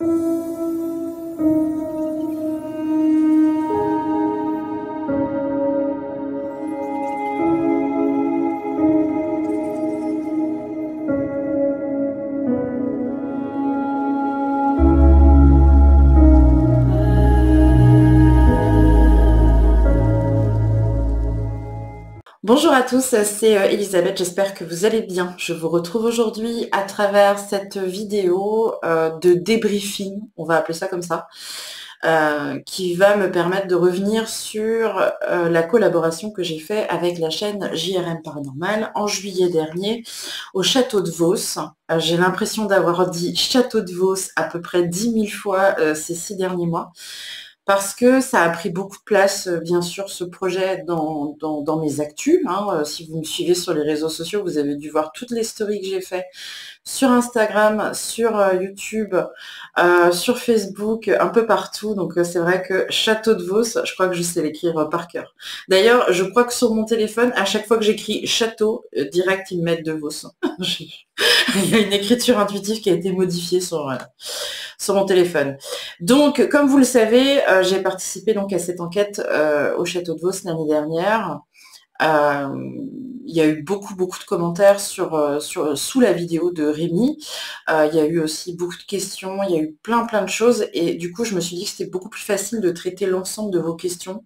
thank you tous, c'est euh, Elisabeth, j'espère que vous allez bien. Je vous retrouve aujourd'hui à travers cette vidéo euh, de débriefing, on va appeler ça comme ça, euh, qui va me permettre de revenir sur la collaboration que j'ai fait avec la chaîne JRM Paranormal en juillet dernier au château de Vos. j'ai l'impression d'avoir dit château de Vos à peu près 10 000 fois ces six derniers mois parce que ça a pris beaucoup de place, euh, bien sûr, ce projet dans, mes actus. Hein. Euh, si vous me suivez sur les réseaux sociaux, vous avez dû voir toutes les stories que j'ai fait sur Instagram, sur euh, YouTube, sur Facebook, un peu partout. Donc c'est vrai que Château de Vos, je crois que je sais l'écrire par cœur. D'ailleurs, je crois que sur mon téléphone, à chaque fois que j'écris Château, direct, ils me mettent de Vos. Il y a une écriture intuitive qui a été modifiée sur, sur mon téléphone. Donc, comme vous le savez, euh, j'ai participé donc à cette enquête euh, au Château de Vos l'année dernière. Euh, il y a eu beaucoup, beaucoup de commentaires sur, sous la vidéo de Rémi. il y a eu aussi beaucoup de questions, il y a eu plein, plein de choses. Et du coup, je me suis dit que c'était beaucoup plus facile de traiter l'ensemble de vos questions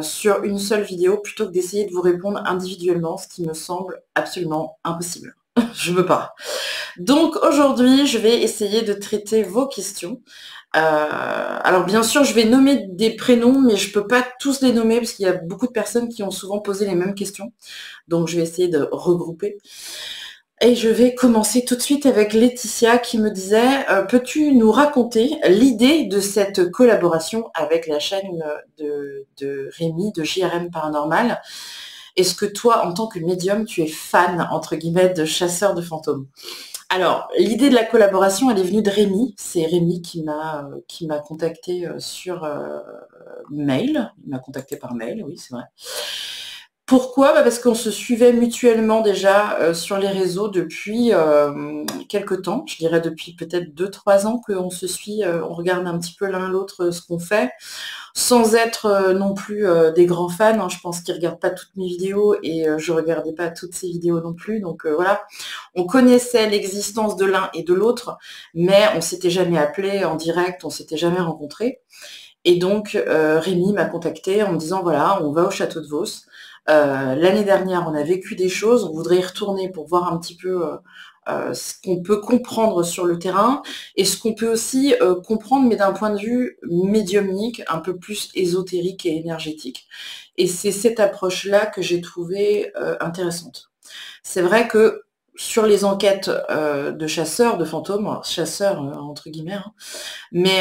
sur une seule vidéo plutôt que d'essayer de vous répondre individuellement, ce qui me semble absolument impossible. je veux pas. Donc aujourd'hui, je vais essayer de traiter vos questions. Euh, alors bien sûr, je vais nommer des prénoms, mais je peux pas tous les nommer parce qu'il y a beaucoup de personnes qui ont souvent posé les mêmes questions. Donc je vais essayer de regrouper. Et je vais commencer tout de suite avec Laetitia qui me disait euh, Peux-tu nous raconter l'idée de cette collaboration avec la chaîne de, de Rémi de JRM Paranormal? Est-ce que toi, en tant que médium, tu es fan, entre guillemets, de chasseurs de fantômes? Alors, l'idée de la collaboration, elle est venue de Rémi. C'est Rémi qui m'a qui m'a contacté euh, sur euh, mail. Il m'a contacté par mail, oui, c'est vrai. Pourquoi? Bah, Parce qu'on se suivait mutuellement déjà euh, sur les réseaux depuis quelques temps. Je dirais depuis peut-être 2-3 ans qu'on se suit, on regarde un petit peu l'un l'autre ce qu'on fait sans être euh, non plus euh, des grands fans. Hein. je pense qu'ils regardent pas toutes mes vidéos et euh, je regardais pas toutes ces vidéos non plus. Donc voilà, on connaissait l'existence de l'un et de l'autre, mais on s'était jamais appelé en direct, on s'était jamais rencontré. Et donc Rémi m'a contacté en me disant voilà, on va au château de Vos. L'année dernière, on a vécu des choses, on voudrait y retourner pour voir un petit peu ce qu'on peut comprendre sur le terrain et ce qu'on peut aussi euh, comprendre, mais d'un point de vue médiumnique, un peu plus ésotérique et énergétique. Et c'est cette approche-là que j'ai trouvée euh, intéressante. C'est vrai que sur les enquêtes de chasseurs de fantômes, chasseurs entre guillemets, hein, mais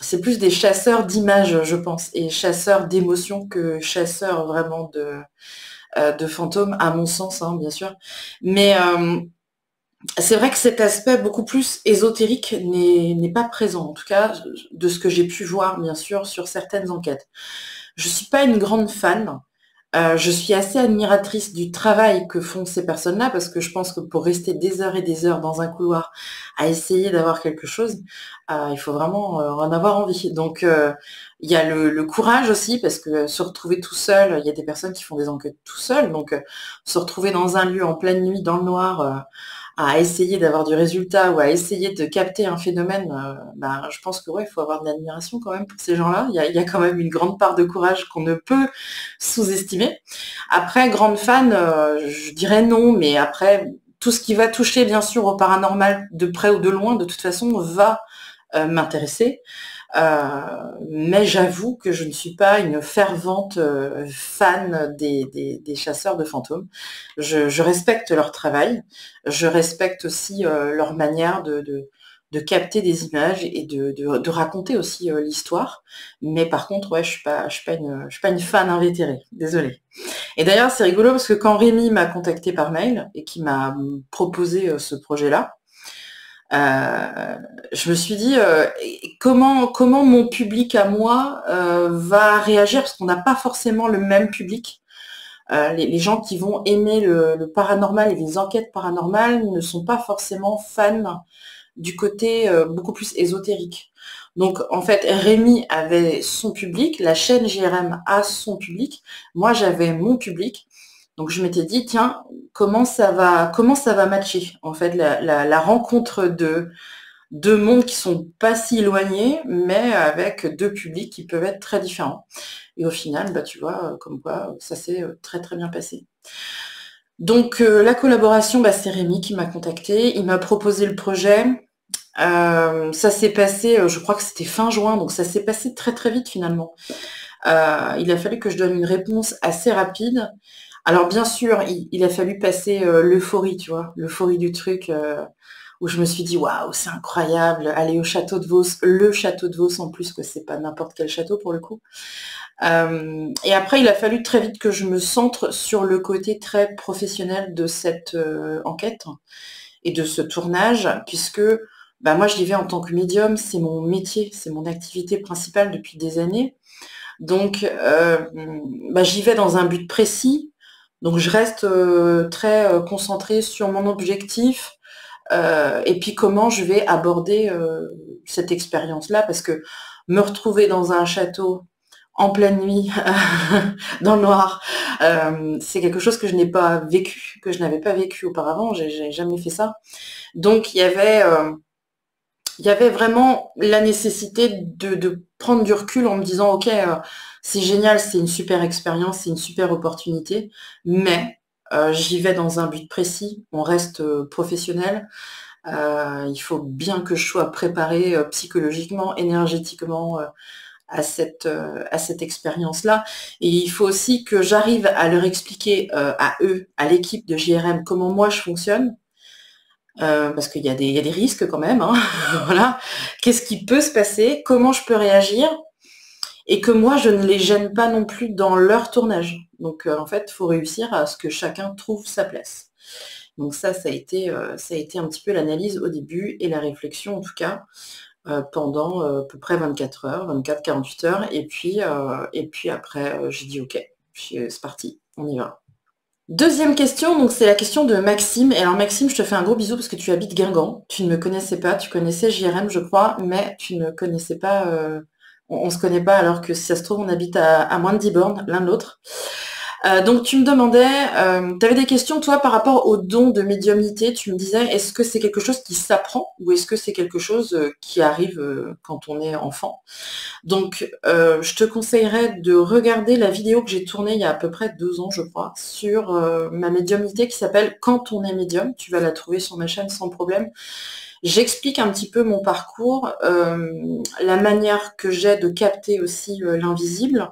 c'est plus des chasseurs d'images, je pense, et chasseurs d'émotions que chasseurs vraiment de, de fantômes, à mon sens, hein, bien sûr. Mais c'est vrai que cet aspect beaucoup plus ésotérique n'est pas présent, en tout cas de ce que j'ai pu voir bien sûr sur certaines enquêtes. Je ne suis pas une grande fan. Euh, je suis assez admiratrice du travail que font ces personnes-là parce que je pense que pour rester des heures et des heures dans un couloir à essayer d'avoir quelque chose, euh, il faut vraiment euh, en avoir envie. Donc il y a le, le, courage aussi parce que se retrouver tout seul, il y a des personnes qui font des enquêtes tout seuls, donc se retrouver dans un lieu en pleine nuit dans le noir à essayer d'avoir du résultat ou à essayer de capter un phénomène, euh, ben, je pense que ouais, il faut avoir de l'admiration quand même pour ces gens-là. Il y, a, quand même une grande part de courage qu'on ne peut sous-estimer. Après, grande fan, euh, je dirais non, mais après, tout ce qui va toucher bien sûr au paranormal de près ou de loin, de toute façon, va euh, m'intéresser. Euh, mais j'avoue que je ne suis pas une fervente euh, fan des, chasseurs de fantômes. Je, respecte leur travail, je respecte aussi euh, leur manière de, de, capter des images et de, raconter aussi l'histoire. Mais par contre, ouais, je suis pas, je suis pas une, je suis pas une fan invétérée. Désolée. Et d'ailleurs, c'est rigolo parce que quand Rémi m'a contacté par mail et qui m'a proposé ce projet-là, euh, je me suis dit euh, comment comment mon public à moi euh, va réagir parce qu'on n'a pas forcément le même public. Les, gens qui vont aimer le, paranormal et les enquêtes paranormales ne sont pas forcément fans du côté beaucoup plus ésotérique. Donc en fait, Rémi avait son public, la chaîne JRM a son public, moi j'avais mon public. Donc je m'étais dit, tiens, comment ça va, comment ça va matcher En fait, la, rencontre de deux mondes qui sont pas si éloignés, mais avec deux publics qui peuvent être très différents. Et au final, bah, tu vois, comme quoi, ça s'est euh, très très bien passé. Donc euh, la collaboration, bah, c'est Rémi qui m'a contacté, il m'a proposé le projet. Euh, ça s'est passé, je crois que c'était fin juin, donc ça s'est passé très très vite finalement. il a fallu que je donne une réponse assez rapide. Alors bien sûr, il, a fallu passer l'euphorie, tu vois, l'euphorie du truc, où je me suis dit waouh, c'est incroyable, aller au château de Vos, le château de Vos en plus, que c'est pas n'importe quel château pour le coup. Euh, et après, il a fallu très vite que je me centre sur le côté très professionnel de cette euh, enquête et de ce tournage, puisque bah, moi, j'y vais en tant que médium, c'est mon métier, c'est mon activité principale depuis des années. Donc, euh, bah, j'y vais dans un but précis. Donc, je reste très concentrée sur mon objectif et puis comment je vais aborder cette expérience-là, parce que me retrouver dans un château en pleine nuit, dans le noir. Euh, c'est quelque chose que je n'ai pas vécu, que je n'avais pas vécu auparavant. J'ai jamais fait ça. Donc il y avait, euh, vraiment la nécessité de, prendre du recul en me disant ok, euh, c'est génial, c'est une super expérience, c'est une super opportunité, mais j'y vais dans un but précis. On reste professionnel. il faut bien que je sois préparé psychologiquement, énergétiquement à cette, euh, à cette expérience-là. Et il faut aussi que j'arrive à leur expliquer euh, à eux, à l'équipe de JRM, comment moi je fonctionne. Euh, parce qu'il y, a des risques quand même. Hein. voilà. Qu'est-ce qui peut se passer? Comment je peux réagir? Et que moi, je ne les gêne pas non plus dans leur tournage. Donc, en fait, il faut réussir à ce que chacun trouve sa place. Donc ça, ça a été, ça a été un petit peu l'analyse au début et la réflexion en tout cas. Euh, pendant euh, à peu près 24 heures, 24-48 heures. Et puis, euh, et puis après, j'ai dit OK, c'est parti, on y va. Deuxième question, donc c'est la question de Maxime. Et alors Maxime, je te fais un gros bisou parce que tu habites Guingamp. Tu ne me connaissais pas, tu connaissais JRM, je crois, mais tu ne connaissais pas, on, ne se connaît pas alors que si ça se trouve, on habite à, moins de 10 bornes, l'un de l'autre. Euh, donc tu me demandais, euh, tu avais des questions toi par rapport au don de médiumnité, tu me disais est-ce que c'est quelque chose qui s'apprend ou est-ce que c'est quelque chose euh, qui arrive quand on est enfant? Donc je te conseillerais de regarder la vidéo que j'ai tournée il y a à peu près deux ans je crois sur ma médiumnité qui s'appelle Quand on est médium, tu vas la trouver sur ma chaîne sans problème. J'explique un petit peu mon parcours, euh, la manière que j'ai de capter aussi euh, l'invisible.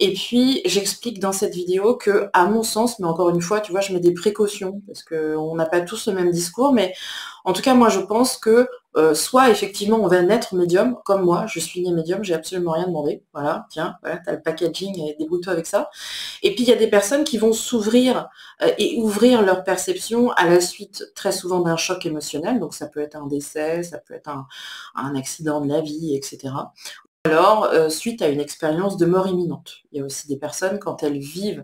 Et puis, j'explique dans cette vidéo que, à mon sens, mais encore une fois, tu vois, je mets des précautions parce qu'on n'a pas tous le même discours, mais en tout cas, moi, je pense que euh, soit effectivement on va naître médium, comme moi, je suis né médium, j'ai absolument rien demandé. Voilà, tiens, voilà, t'as le packaging et débrouille-toi avec ça. Et puis il y a des personnes qui vont s'ouvrir euh, et ouvrir leur perception à la suite très souvent d'un choc émotionnel. Donc ça peut être un décès, ça peut être un, accident de la vie, etc. Alors, euh, suite à une expérience de mort imminente. Il y a aussi des personnes, quand elles vivent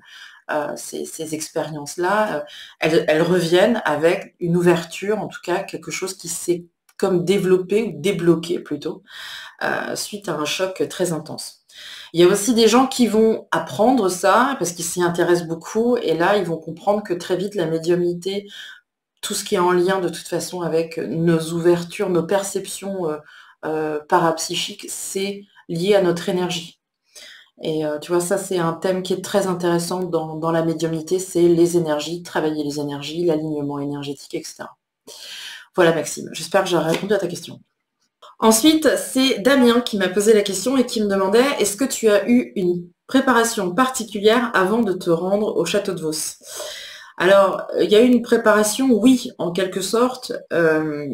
ces, expériences-là, elles, reviennent avec une ouverture, en tout cas quelque chose qui s'est comme développé ou débloqué plutôt, euh, suite à un choc très intense. Il y a aussi des gens qui vont apprendre ça parce qu'ils s'y intéressent beaucoup et là ils vont comprendre que très vite la médiumnité, tout ce qui est en lien de toute façon avec nos ouvertures, nos perceptions euh, parapsychiques, c'est lié à notre énergie. Et euh, tu vois, ça, c'est un thème qui est très intéressant dans, la médiumnité, c'est les énergies, travailler les énergies, l'alignement énergétique, etc. Voilà, Maxime. J'espère que j'ai répondu à ta question. Ensuite, c'est Damien qui m'a posé la question et qui me demandait est-ce que tu as eu une préparation particulière avant de te rendre au château de Vos? Alors, il y a eu une préparation, oui, en quelque sorte. Euh,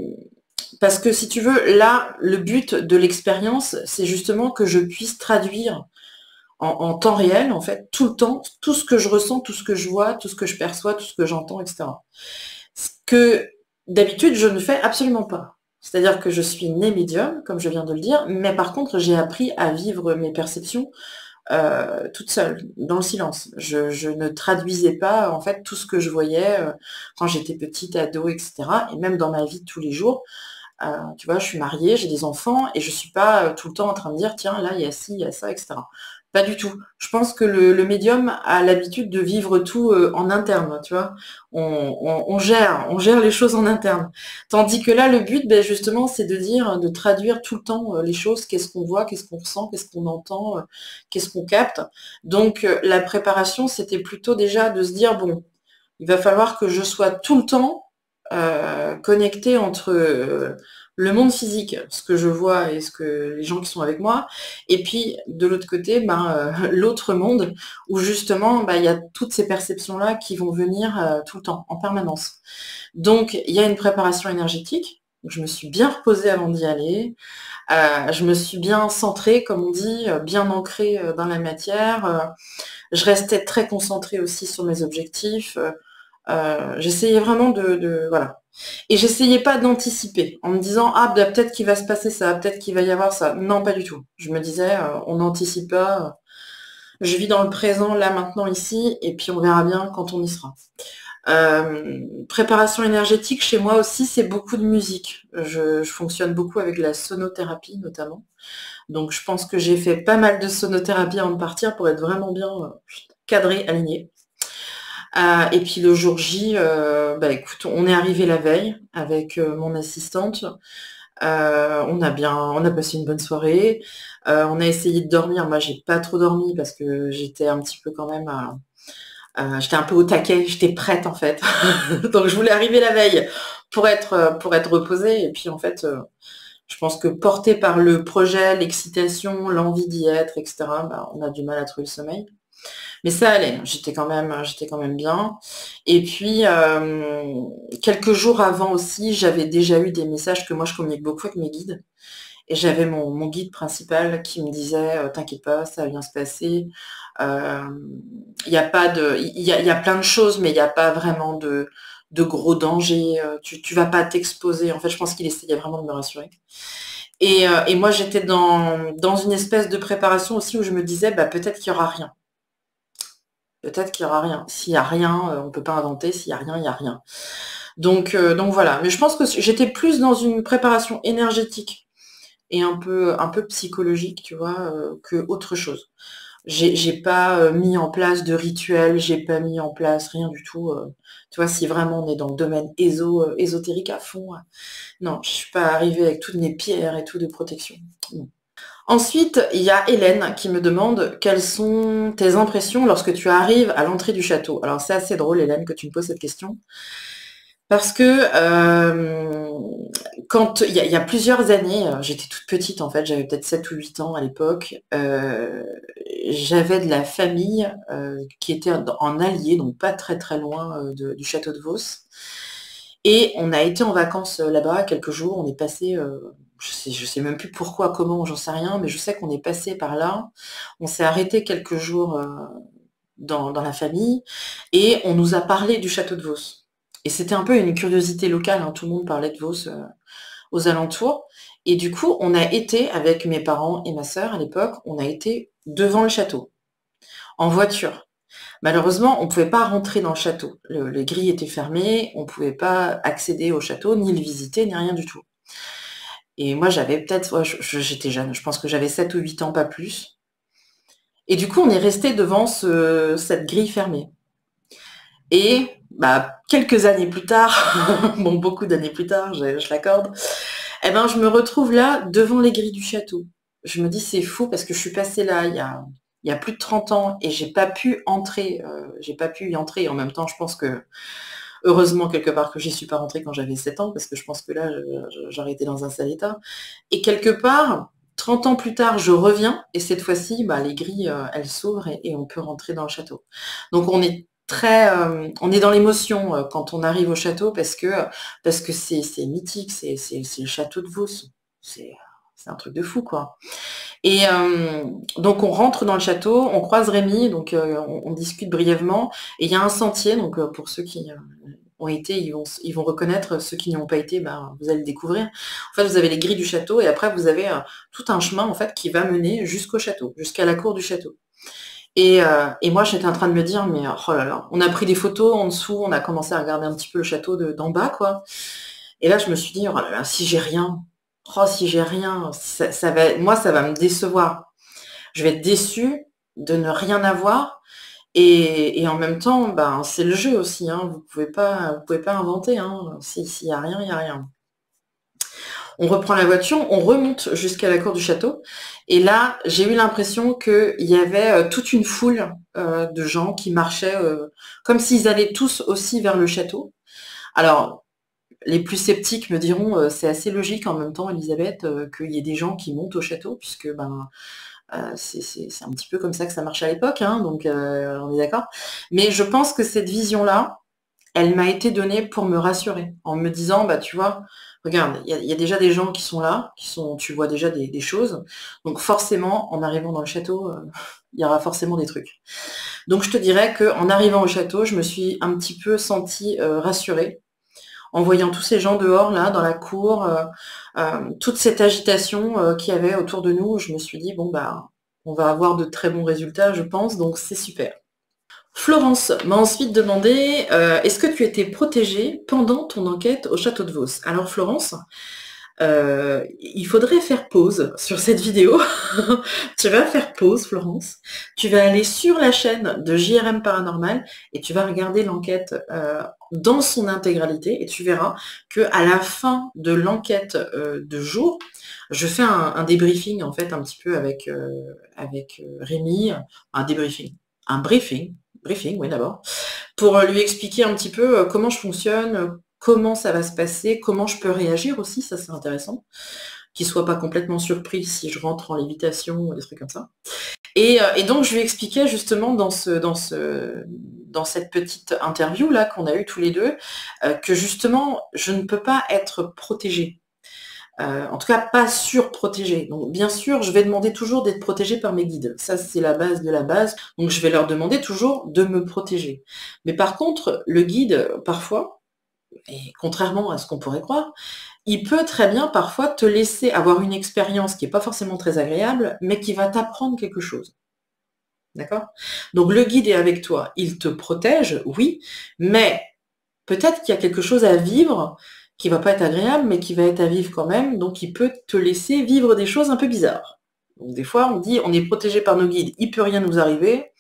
parce que si tu veux, là, le but de l'expérience, c'est justement que je puisse traduire en, temps réel, en fait, tout le temps, tout ce que je ressens, tout ce que je vois, tout ce que je perçois, tout ce que j'entends, etc. Ce que d'habitude je ne fais absolument pas. C'est-à-dire que je suis née médium, comme je viens de le dire, mais par contre j'ai appris à vivre mes perceptions euh, toute seule, dans le silence. Je, ne traduisais pas en fait tout ce que je voyais euh, quand j'étais petite, ado, etc. Et même dans ma vie de tous les jours, tu vois, je suis mariée, j'ai des enfants et je suis pas tout le temps en train de dire tiens là il y a ci, il y a ça, etc. Pas du tout. Je pense que le, médium a l'habitude de vivre tout euh, en interne, tu vois. On, gère, on gère les choses en interne. Tandis que là, le but, ben, justement, c'est de dire, de traduire tout le temps euh, les choses, qu'est-ce qu'on voit, qu'est-ce qu'on ressent, qu'est-ce qu'on entend, euh, qu'est-ce qu'on capte. Donc la préparation, c'était plutôt déjà de se dire, bon, il va falloir que je sois tout le temps connecté entre le monde physique, ce que je vois et ce que les gens qui sont avec moi, et puis de l'autre côté, ben, euh, l'autre monde où justement ben, il y a toutes ces perceptions-là qui vont venir euh, tout le temps, en permanence. Donc il y a une préparation énergétique. Je me suis bien reposée avant d'y aller. Euh, je me suis bien centrée, comme on dit, bien ancrée dans la matière. je restais très concentrée aussi sur mes objectifs. J'essayais vraiment de, voilà, et j'essayais pas d'anticiper en me disant ah ben, peut-être qu'il va se passer ça, peut-être qu'il va y avoir ça. Non, pas du tout. Je me disais euh, on n'anticipe pas. Je vis dans le présent, là, maintenant, ici, et puis on verra bien quand on y sera. Euh, préparation énergétique, chez moi aussi, c'est beaucoup de musique. Je, je, fonctionne beaucoup avec la sonothérapie, notamment. Donc, je pense que j'ai fait pas mal de sonothérapie avant de partir pour être vraiment bien euh, cadré, aligné. Euh, et puis le jour J, euh, bah écoute, on est arrivé la veille avec euh, mon assistante. on a bien, on a passé une bonne soirée. on a essayé de dormir. Moi, j'ai pas trop dormi parce que j'étais un petit peu quand même. j'étais un peu au taquet. J'étais prête en fait. Donc je voulais arriver la veille pour être pour être reposée. Et puis en fait. je pense que porté par le projet, l'excitation, l'envie d'y être, etc., bah, on a du mal à trouver le sommeil. Mais ça allait, j'étais quand même, j'étais quand même bien. Et puis euh, quelques jours avant aussi, j'avais déjà eu des messages que moi je communique beaucoup avec mes guides. Et j'avais mon, guide principal qui me disait euh, T'inquiète pas, ça va bien se passer. Euh, il y a pas de. Il y a, plein de choses, mais il n'y a pas vraiment de, gros dangers. Tu, tu vas pas t'exposer. En fait, je pense qu'il essayait vraiment de me rassurer. Et, moi, j'étais dans, dans une espèce de préparation aussi où je me disais, bah, peut-être qu'il n'y aura rien peut-être qu'il n'y aura rien. S'il n'y a rien, euh, on ne peut pas inventer. S'il n'y a rien, il n'y a rien. Donc, euh, donc voilà. Mais je pense que j'étais plus dans une préparation énergétique et un peu, un peu psychologique, tu vois, euh, que autre chose. J'ai pas mis en place de rituel, j'ai pas mis en place rien du tout. tu vois, si vraiment on est dans le domaine ésotérique à fond, non, je suis pas arrivée avec toutes mes pierres et tout de protection. Ensuite, il y a Hélène qui me demande quelles sont tes impressions lorsque tu arrives à l'entrée du château. Alors c'est assez drôle, Hélène, que tu me poses cette question. Parce que euh, quand il y, a plusieurs années, euh, j'étais toute petite en fait, j'avais peut-être 7 ou 8 ans à l'époque, euh, j'avais de la famille qui était en allié, donc pas très très loin du château de Vos. Et on a été en vacances là-bas quelques jours, on est passé je sais, sais même plus pourquoi, comment, j'en sais rien, mais je sais qu'on est passé par là. On s'est arrêté quelques jours euh, dans, la famille et on nous a parlé du château de Vos. Et c'était un peu une curiosité locale, hein. tout le monde parlait de Vos euh, aux alentours. Et du coup, on a été, avec mes parents et ma sœur à l'époque, on a été devant le château, en voiture. Malheureusement, on ne pouvait pas rentrer dans le château. Le, les grilles étaient fermées, on ne pouvait pas accéder au château, ni le visiter, ni rien du tout. Et moi, j'avais peut-être, j'étais jeune, je pense que j'avais 7 ou 8 ans, pas plus. Et du coup, on est resté devant cette grille fermée. Et bah, quelques années plus tard, bon, beaucoup d'années plus tard, je, l'accorde, eh ben, je me retrouve là, devant les grilles du château. Je me dis, c'est fou parce que je suis passée là il y a, plus de 30 ans et j'ai pas pu entrer, euh, j'ai pas pu y entrer. En même temps, je pense que Heureusement, quelque part, que j'y suis pas rentrée quand j'avais 7 ans, parce que je pense que là, j'aurais été dans un sale état. Et quelque part, 30 ans plus tard, je reviens, et cette fois-ci, bah, les grilles, euh, elles s'ouvrent et, on peut rentrer dans le château. Donc on est très, euh, on est dans l'émotion euh, quand on arrive au château parce que parce que c'est mythique, c'est le château de Vos. C'est un truc de fou, quoi. Et euh, donc on rentre dans le château, on croise Rémi, donc euh, on, discute brièvement, et il y a un sentier, donc euh, pour ceux qui ont été, ils vont, reconnaître, ceux qui n'y ont pas été, ben, vous allez le découvrir. En fait, vous avez les grilles du château, et après vous avez tout un chemin en fait qui va mener jusqu'au château, jusqu'à la cour du château. Et, et moi, j'étais en train de me dire, mais oh là là, on a pris des photos en dessous, on a commencé à regarder un petit peu le château d'en bas, quoi. Et là, je me suis dit, oh si j'ai rien, oh, si j'ai rien, ça, va, moi, ça va me décevoir. Je vais être déçue de ne rien avoir. Et, en même temps, ben, c'est le jeu aussi. Hein. Vous pouvez pas, vous pouvez pas inventer. Hein. S'il n'y a rien, il n'y a rien. On reprend la voiture, on remonte jusqu'à la cour du château. Et là, j'ai eu l'impression qu'il y avait euh, toute une foule euh, de gens qui marchaient euh, comme s'ils allaient tous aussi vers le château. Alors, les plus sceptiques me diront, c'est assez logique en même temps, Elisabeth, qu'il y ait des gens qui montent au château, puisque ben, c'est un petit peu comme ça que ça marchait à l'époque, hein, donc on est d'accord. Mais je pense que cette vision-là, elle m'a été donnée pour me rassurer, en me disant, bah tu vois, regarde, il y, a déjà des gens qui sont là, qui sont, tu vois déjà des, choses. Donc forcément, en arrivant dans le château, euh, il y aura forcément des trucs. Donc je te dirais qu'en arrivant au château, je me suis un petit peu sentie euh, rassurée en voyant tous ces gens dehors, là, dans la cour, euh, toute cette agitation qu'il y avait autour de nous, je me suis dit, bon, bah, on va avoir de très bons résultats, je pense, donc c'est super. Florence m'a ensuite demandé euh, est-ce que tu étais protégée pendant ton enquête au château de Vos? Alors Florence, euh, il faudrait faire pause sur cette vidéo. tu vas faire pause, Florence. Tu vas aller sur la chaîne de JRM Paranormal et tu vas regarder l'enquête euh, dans son intégralité et tu verras que à la fin de l'enquête de jour, je fais un, un, débriefing en fait un petit peu avec avec Rémi, un débriefing, un briefing briefing, oui d'abord, pour euh, lui expliquer un petit peu euh, comment je fonctionne, comment ça va se passer, comment je peux réagir aussi, ça c'est intéressant, qu'il soit pas complètement surpris si je rentre en lévitation ou des trucs comme ça. Et, euh, donc je lui expliquais justement dans ce, dans ce, dans cette petite interview là qu'on a eue tous les deux, que justement je ne peux pas être protégée. Euh, en tout cas pas surprotégé. Donc bien sûr, je vais demander toujours d'être protégé par mes guides. Ça, c'est la base de la base. Donc je vais leur demander toujours de me protéger. Mais par contre, le guide, parfois, et contrairement à ce qu'on pourrait croire, il peut très bien parfois te laisser avoir une expérience qui n'est pas forcément très agréable, mais qui va t'apprendre quelque chose. D'accord? Donc le guide est avec toi, il te protège, oui, mais peut-être qu'il y a quelque chose à vivre qui va pas être agréable, mais qui va être à vivre quand même, donc il peut te laisser vivre des choses un peu bizarres. Donc des fois, on dit, on est protégé par nos guides, il peut rien nous arriver.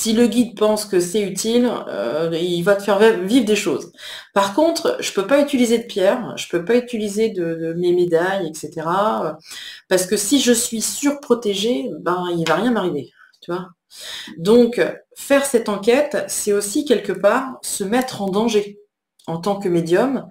Si le guide pense que c'est utile, euh, il va te faire vivre des choses. Par contre, je peux pas utiliser de pierre, je peux pas utiliser de, mes médailles, etc. Parce que si je suis surprotégée, ben il va rien m'arriver. Donc, faire cette enquête, c'est aussi quelque part se mettre en danger en tant que médium,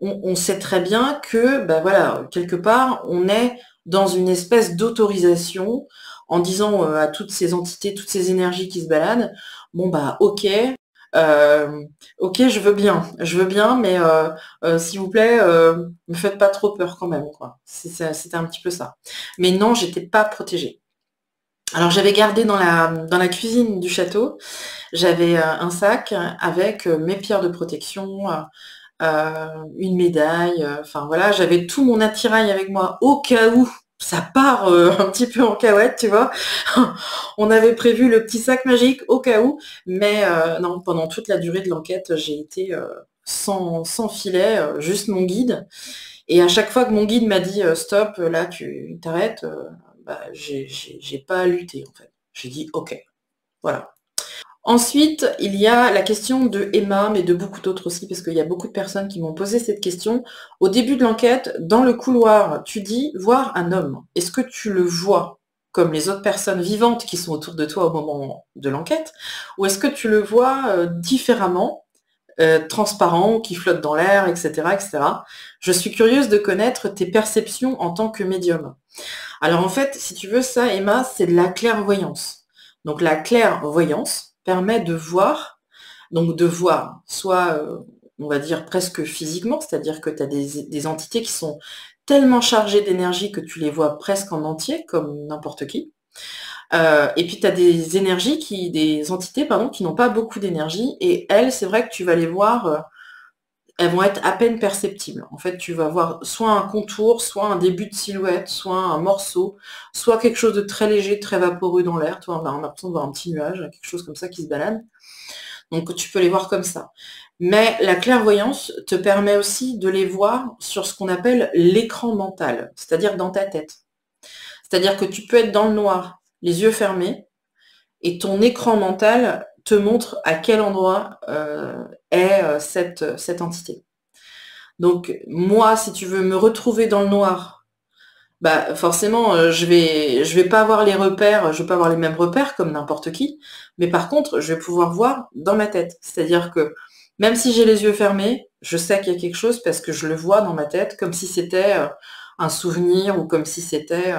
on, sait très bien que, ben voilà, quelque part, on est dans une espèce d'autorisation en disant euh, à toutes ces entités, toutes ces énergies qui se baladent, bon bah ok, euh, ok, je veux bien, je veux bien, mais euh, s'il vous plaît, me faites pas trop peur quand même, quoi. C'était un petit peu ça. Mais non, j'étais pas protégée. Alors j'avais gardé dans la, dans la cuisine du château, j'avais un sac avec mes pierres de protection, une médaille, enfin voilà, j'avais tout mon attirail avec moi au cas où ça part un petit peu en cahuète, tu vois. On avait prévu le petit sac magique au cas où, mais non, pendant toute la durée de l'enquête, j'ai été sans, sans, filet, juste mon guide. Et à chaque fois que mon guide m'a dit stop, là tu t'arrêtes, bah, j'ai pas lutté en fait. J'ai dit ok. Voilà. Ensuite, il y a la question de Emma, mais de beaucoup d'autres aussi, parce qu'il y a beaucoup de personnes qui m'ont posé cette question. Au début de l'enquête, dans le couloir, tu dis voir un homme. Est-ce que tu le vois comme les autres personnes vivantes qui sont autour de toi au moment de l'enquête, ou est-ce que tu le vois euh, différemment, euh, transparent, qui flotte dans l'air, etc., etc. Je suis curieuse de connaître tes perceptions en tant que médium. Alors en fait, si tu veux ça, Emma, c'est de la clairvoyance. Donc la clairvoyance permet de voir, donc de voir, soit euh, on va dire presque physiquement, c'est-à-dire que tu as des, entités qui sont tellement chargées d'énergie que tu les vois presque en entier, comme n'importe qui. Euh, et puis tu as des énergies qui, des entités, pardon, qui n'ont pas beaucoup d'énergie, et elles, c'est vrai que tu vas les voir euh, elles vont être à peine perceptibles. En fait, tu vas voir soit un contour, soit un début de silhouette, soit un morceau, soit quelque chose de très léger, très vaporeux dans l'air. Toi, on a voir un petit nuage, quelque chose comme ça qui se balade. Donc tu peux les voir comme ça. Mais la clairvoyance te permet aussi de les voir sur ce qu'on appelle l'écran mental, c'est-à-dire dans ta tête. C'est-à-dire que tu peux être dans le noir, les yeux fermés, et ton écran mental te montre à quel endroit euh, est euh, cette, cette entité. Donc moi, si tu veux me retrouver dans le noir, bah forcément, euh, je vais je vais pas avoir les repères, je vais pas avoir les mêmes repères comme n'importe qui, mais par contre, je vais pouvoir voir dans ma tête. C'est-à-dire que même si j'ai les yeux fermés, je sais qu'il y a quelque chose parce que je le vois dans ma tête, comme si c'était un souvenir ou comme si c'était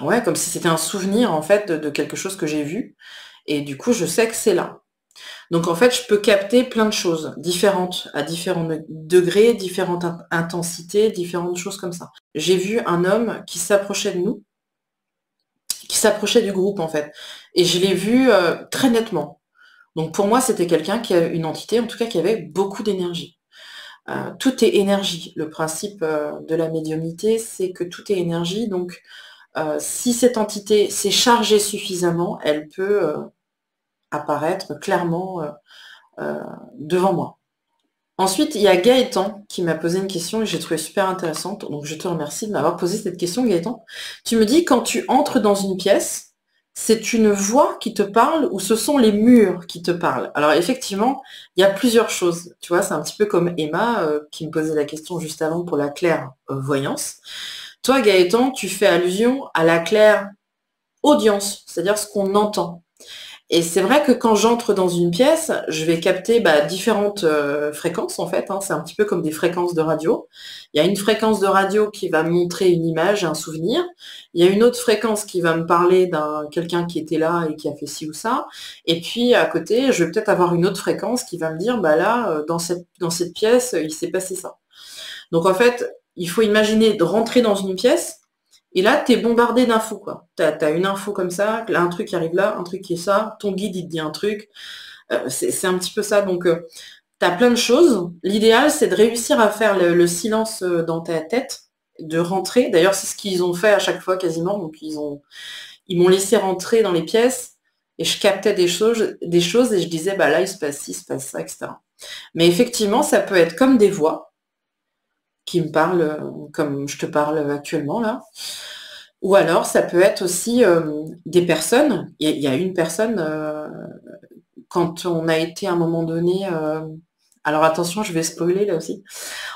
Ouais, comme si c'était un souvenir en fait de, quelque chose que j'ai vu. Et du coup, je sais que c'est là. Donc en fait, je peux capter plein de choses différentes, à différents degrés, différentes intensités, différentes choses comme ça. J'ai vu un homme qui s'approchait de nous, qui s'approchait du groupe en fait. Et je l'ai vu euh, très nettement. Donc pour moi, c'était quelqu'un qui a une entité, en tout cas, qui avait beaucoup d'énergie. Euh, tout est énergie. Le principe euh, de la médiumnité, c'est que tout est énergie. Donc euh, si cette entité s'est chargée suffisamment, elle peut euh, apparaître clairement euh, devant moi. Ensuite, il y a Gaëtan qui m'a posé une question et j'ai trouvé super intéressante. Donc je te remercie de m'avoir posé cette question, Gaëtan. Tu me dis, quand tu entres dans une pièce, c'est une voix qui te parle ou ce sont les murs qui te parlent? Alors effectivement, il y a plusieurs choses. Tu vois, c'est un petit peu comme Emma qui me posait la question juste avant pour la claire voyance. Toi, Gaëtan, tu fais allusion à la claire audience, c'est-à-dire ce qu'on entend. Et c'est vrai que quand j'entre dans une pièce, je vais capter bah, différentes euh, fréquences en fait. Hein. c'est un petit peu comme des fréquences de radio. Il y a une fréquence de radio qui va me montrer une image, un souvenir. Il y a une autre fréquence qui va me parler d'un quelqu'un qui était là et qui a fait ci ou ça. Et puis à côté, je vais peut-être avoir une autre fréquence qui va me dire bah là, euh, dans cette, dans cette pièce, il s'est passé ça. Donc en fait, il faut imaginer de rentrer dans une pièce, et là, tu es bombardé d'infos, quoi. Tu as, une info comme ça, là, un truc qui arrive là, un truc qui est ça, ton guide, il te dit un truc. Euh, c'est un petit peu ça. Donc, euh, tu as plein de choses. L'idéal, c'est de réussir à faire le, silence euh, dans ta tête, de rentrer. D'ailleurs, c'est ce qu'ils ont fait à chaque fois quasiment. Donc, ils ont ils m'ont laissé rentrer dans les pièces et je captais des choses, des choses et je disais, bah là, il se passe ci, il se passe ça, etc. Mais effectivement, ça peut être comme des voix qui me parle euh, comme je te parle actuellement là. Ou alors ça peut être aussi euh, des personnes. Il y, a une personne, euh, quand on a été à un moment donné, alors attention, je vais spoiler là aussi,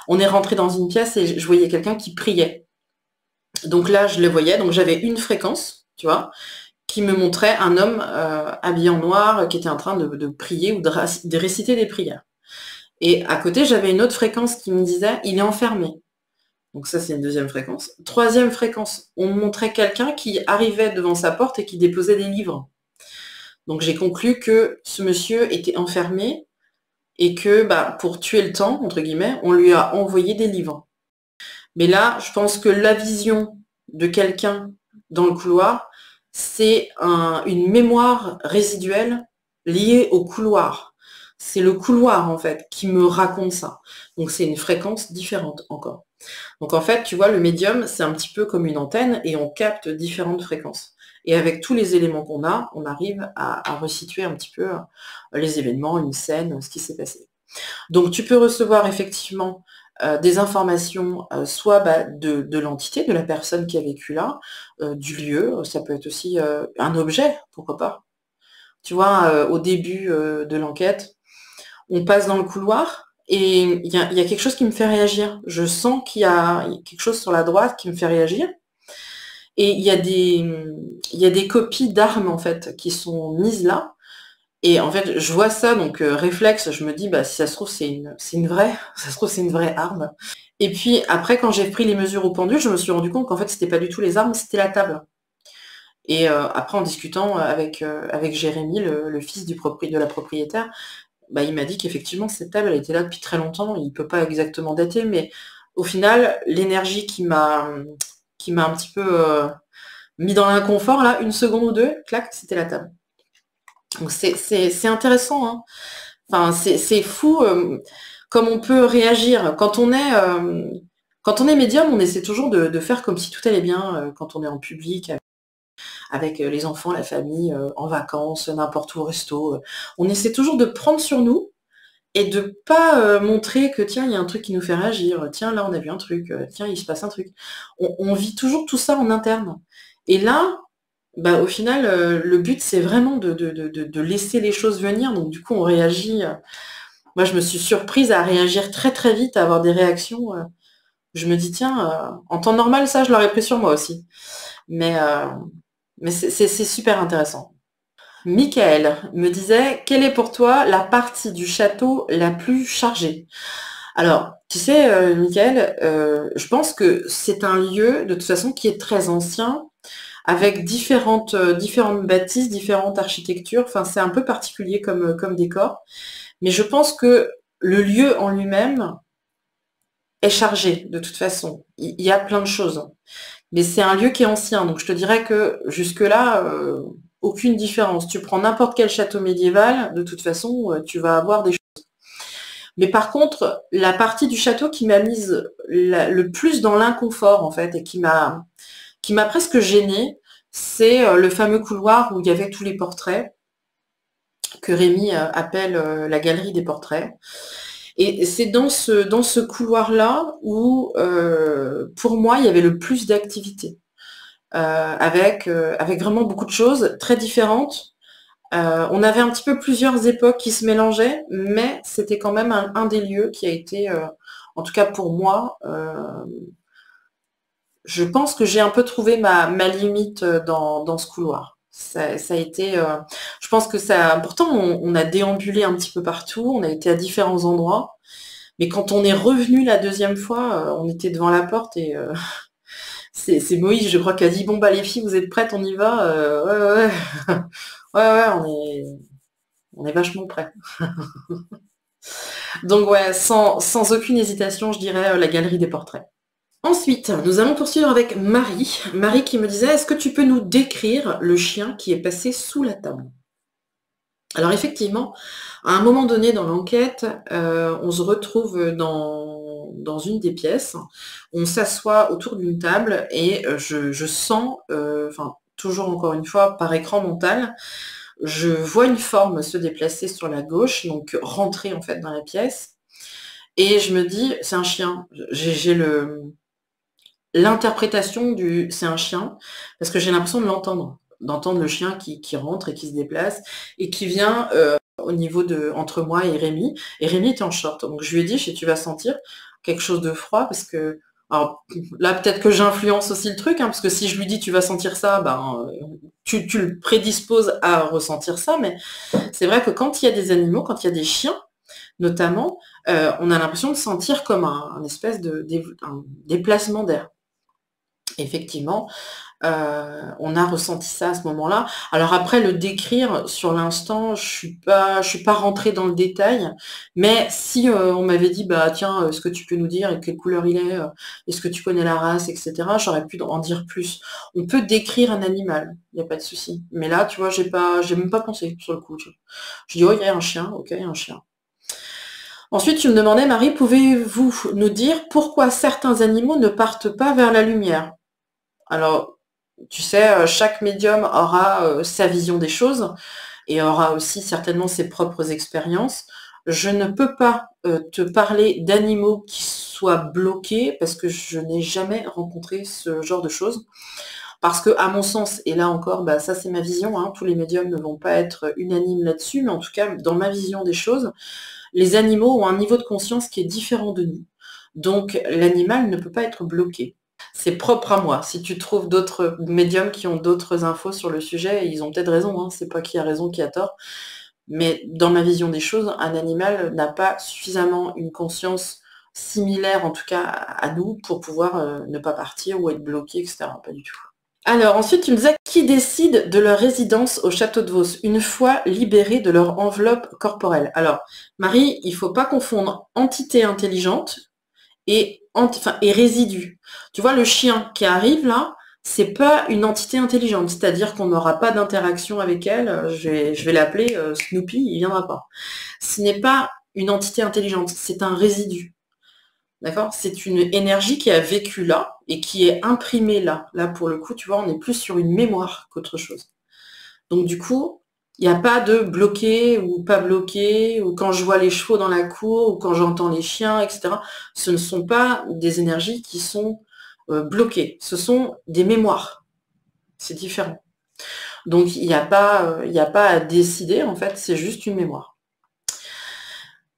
on est rentré dans une pièce et je voyais quelqu'un qui priait. Donc là, je le voyais, donc j'avais une fréquence, tu vois, qui me montrait un homme habillé en noir qui était en train de, prier ou de réciter des prières. Et à côté, j'avais une autre fréquence qui me disait, il est enfermé. Donc ça, c'est une deuxième fréquence. Troisième fréquence, on montrait quelqu'un qui arrivait devant sa porte et qui déposait des livres. Donc j'ai conclu que ce monsieur était enfermé et que bah, pour tuer le temps, entre guillemets, on lui a envoyé des livres. Mais là, je pense que la vision de quelqu'un dans le couloir, c'est une mémoire résiduelle liée au couloir c'est le couloir en fait qui me raconte ça. Donc c'est une fréquence différente encore. Donc en fait, tu vois, le médium, c'est un petit peu comme une antenne et on capte différentes fréquences. Et avec tous les éléments qu'on a, on arrive à, resituer un petit peu euh, les événements, une scène, ce qui s'est passé. Donc tu peux recevoir effectivement euh, des informations, euh, soit bah, de, l'entité, de la personne qui a vécu là, du lieu, ça peut être aussi un objet, pourquoi pas. Tu vois, au début de l'enquête, on passe dans le couloir et il y a, quelque chose qui me fait réagir. Je sens qu'il y a quelque chose sur la droite qui me fait réagir. Et il y a des, copies d'armes en fait qui sont mises là. Et en fait, je vois ça, donc euh, réflexe, je me dis, bah si ça se trouve, c'est une, vraie, ça se trouve, c'est une vraie arme. Et puis après, quand j'ai pris les mesures au pendule, je me suis rendu compte qu'en fait, c'était pas du tout les armes, c'était la table. Et euh, après, en discutant avec, euh, Jérémy, le, fils du de la propriétaire, bah, il m'a dit qu'effectivement, cette table, elle était là depuis très longtemps. Il ne peut pas exactement dater, mais au final, l'énergie qui m'a un petit peu euh, mis dans l'inconfort, là, une seconde ou deux, clac, c'était la table. Donc c'est intéressant. Hein. Enfin, c'est fou euh, comme on peut réagir. Quand on est euh, quand on est médium, on essaie toujours de, de, faire comme si tout allait bien quand on est en public, avec les enfants, la famille, en vacances, n'importe où au resto. On essaie toujours de prendre sur nous et de pas montrer que tiens, il y a un truc qui nous fait réagir, tiens, là on a vu un truc, tiens, il se passe un truc. On, vit toujours tout ça en interne. Et là, bah, au final, le but c'est vraiment de, de, laisser les choses venir. Donc du coup, on réagit. moi, je me suis surprise à réagir très très vite, à avoir des réactions je me dis, tiens, euh, en temps normal, ça, je l'aurais pris sur moi aussi. Mais, euh, mais c'est super intéressant. Michael me disait, quelle est pour toi la partie du château la plus chargée? Alors, tu sais, euh, Michael, je pense que c'est un lieu, de toute façon, qui est très ancien, avec différentes, différentes bâtisses, différentes architectures. Enfin, c'est un peu particulier comme décor. Mais je pense que le lieu en lui-même, est chargé de toute façon. Il y a plein de choses. Mais c'est un lieu qui est ancien, donc je te dirais que jusque-là, euh, aucune différence. Tu prends n'importe quel château médiéval, de toute façon, euh, tu vas avoir des choses. Mais par contre, la partie du château qui m'a mise le plus dans l'inconfort, en fait, et qui m'a qui m'a presque gênée, c'est euh, le fameux couloir où il y avait tous les portraits, que Rémi appelle la galerie des portraits. Et c'est dans ce, dans ce couloir-là où, euh, pour moi, il y avait le plus d'activités, euh, avec, euh, avec vraiment beaucoup de choses très différentes. on avait un petit peu plusieurs époques qui se mélangeaient, mais c'était quand même un, des lieux qui a été, en tout cas pour moi, je pense que j'ai un peu trouvé ma, ma limite dans, dans ce couloir. Ça, a été, euh, je pense que ça, pourtant on, a déambulé un petit peu partout, on a été à différents endroits, mais quand on est revenu la deuxième fois, euh, on était devant la porte et euh, c'est Moïse, je crois, qui a dit bon bah les filles, vous êtes prêtes, on y va, ouais ouais ouais ouais, on est, on est vachement prêts. Donc ouais, sans, sans aucune hésitation, je dirais la galerie des portraits. Ensuite, nous allons poursuivre avec Marie. Marie qui me disait, est-ce que tu peux nous décrire le chien qui est passé sous la table? Alors effectivement, à un moment donné dans l'enquête, euh, on se retrouve dans, dans, une des pièces, on s'assoit autour d'une table et euh, je, sens, euh, enfin toujours encore une fois par écran mental, je vois une forme se déplacer sur la gauche, donc rentrer en fait dans la pièce. Et je me dis, c'est un chien. J'ai le, l'interprétation du c'est un chien, parce que j'ai l'impression de l'entendre, d'entendre le chien qui, rentre et qui se déplace, et qui vient euh, au niveau de entre moi et Rémi. Et Rémi était en short. Donc je lui ai dit, si tu vas sentir quelque chose de froid, parce que alors là peut-être que j'influence aussi le truc, hein, parce que si je lui dis tu vas sentir ça, ben tu, tu le prédisposes à ressentir ça, mais c'est vrai que quand il y a des animaux, quand il y a des chiens, notamment, euh, on a l'impression de sentir comme un, espèce de, déplacement d'air effectivement, euh, on a ressenti ça à ce moment-là. Alors après, le décrire sur l'instant, je suis pas, je suis pas rentrée dans le détail, mais si euh, on m'avait dit, bah tiens, est-ce que tu peux nous dire quelle couleur il est, euh, est-ce que tu connais la race, etc., j'aurais pu en dire plus. On peut décrire un animal, il n'y a pas de souci. Mais là, tu vois, j'ai pas, j'ai même pas pensé sur le coup. Je dis, oh, il y a un chien, ok, y a un chien. Ensuite, tu me demandais, Marie, pouvez-vous nous dire pourquoi certains animaux ne partent pas vers la lumière? Alors, tu sais, euh, chaque médium aura euh, sa vision des choses et aura aussi certainement ses propres expériences. Je ne peux pas euh, te parler d'animaux qui soient bloqués parce que je n'ai jamais rencontré ce genre de choses. Parce que, à mon sens, et là encore, bah, ça c'est ma vision, hein, tous les médiums ne vont pas être unanimes là-dessus, mais en tout cas, dans ma vision des choses, les animaux ont un niveau de conscience qui est différent de nous. Donc, l'animal ne peut pas être bloqué c'est propre à moi. Si tu trouves d'autres médiums qui ont d'autres infos sur le sujet, ils ont peut-être raison, hein. c'est pas qui a raison, qui a tort. Mais dans ma vision des choses, un animal n'a pas suffisamment une conscience similaire, en tout cas à nous, pour pouvoir euh, ne pas partir ou être bloqué, etc. Pas du tout. Alors ensuite, tu me disais qui décide de leur résidence au château de Vos une fois libérés de leur enveloppe corporelle? Alors, Marie, il faut pas confondre entité intelligente et enfin, et résidu. Tu vois, le chien qui arrive là, c'est pas une entité intelligente, c'est-à-dire qu'on n'aura pas d'interaction avec elle. Je vais, je vais l'appeler euh, Snoopy, il viendra pas. Ce n'est pas une entité intelligente, c'est un résidu. D'accord? C'est une énergie qui a vécu là et qui est imprimée là. Là, pour le coup, tu vois, on est plus sur une mémoire qu'autre chose. Donc, du coup, il n'y a pas de bloqué ou pas bloqué, ou quand je vois les chevaux dans la cour, ou quand j'entends les chiens, etc. Ce ne sont pas des énergies qui sont euh, bloquées. Ce sont des mémoires. C'est différent. Donc, il n'y a, pas, euh, a pas à décider, en fait, c'est juste une mémoire.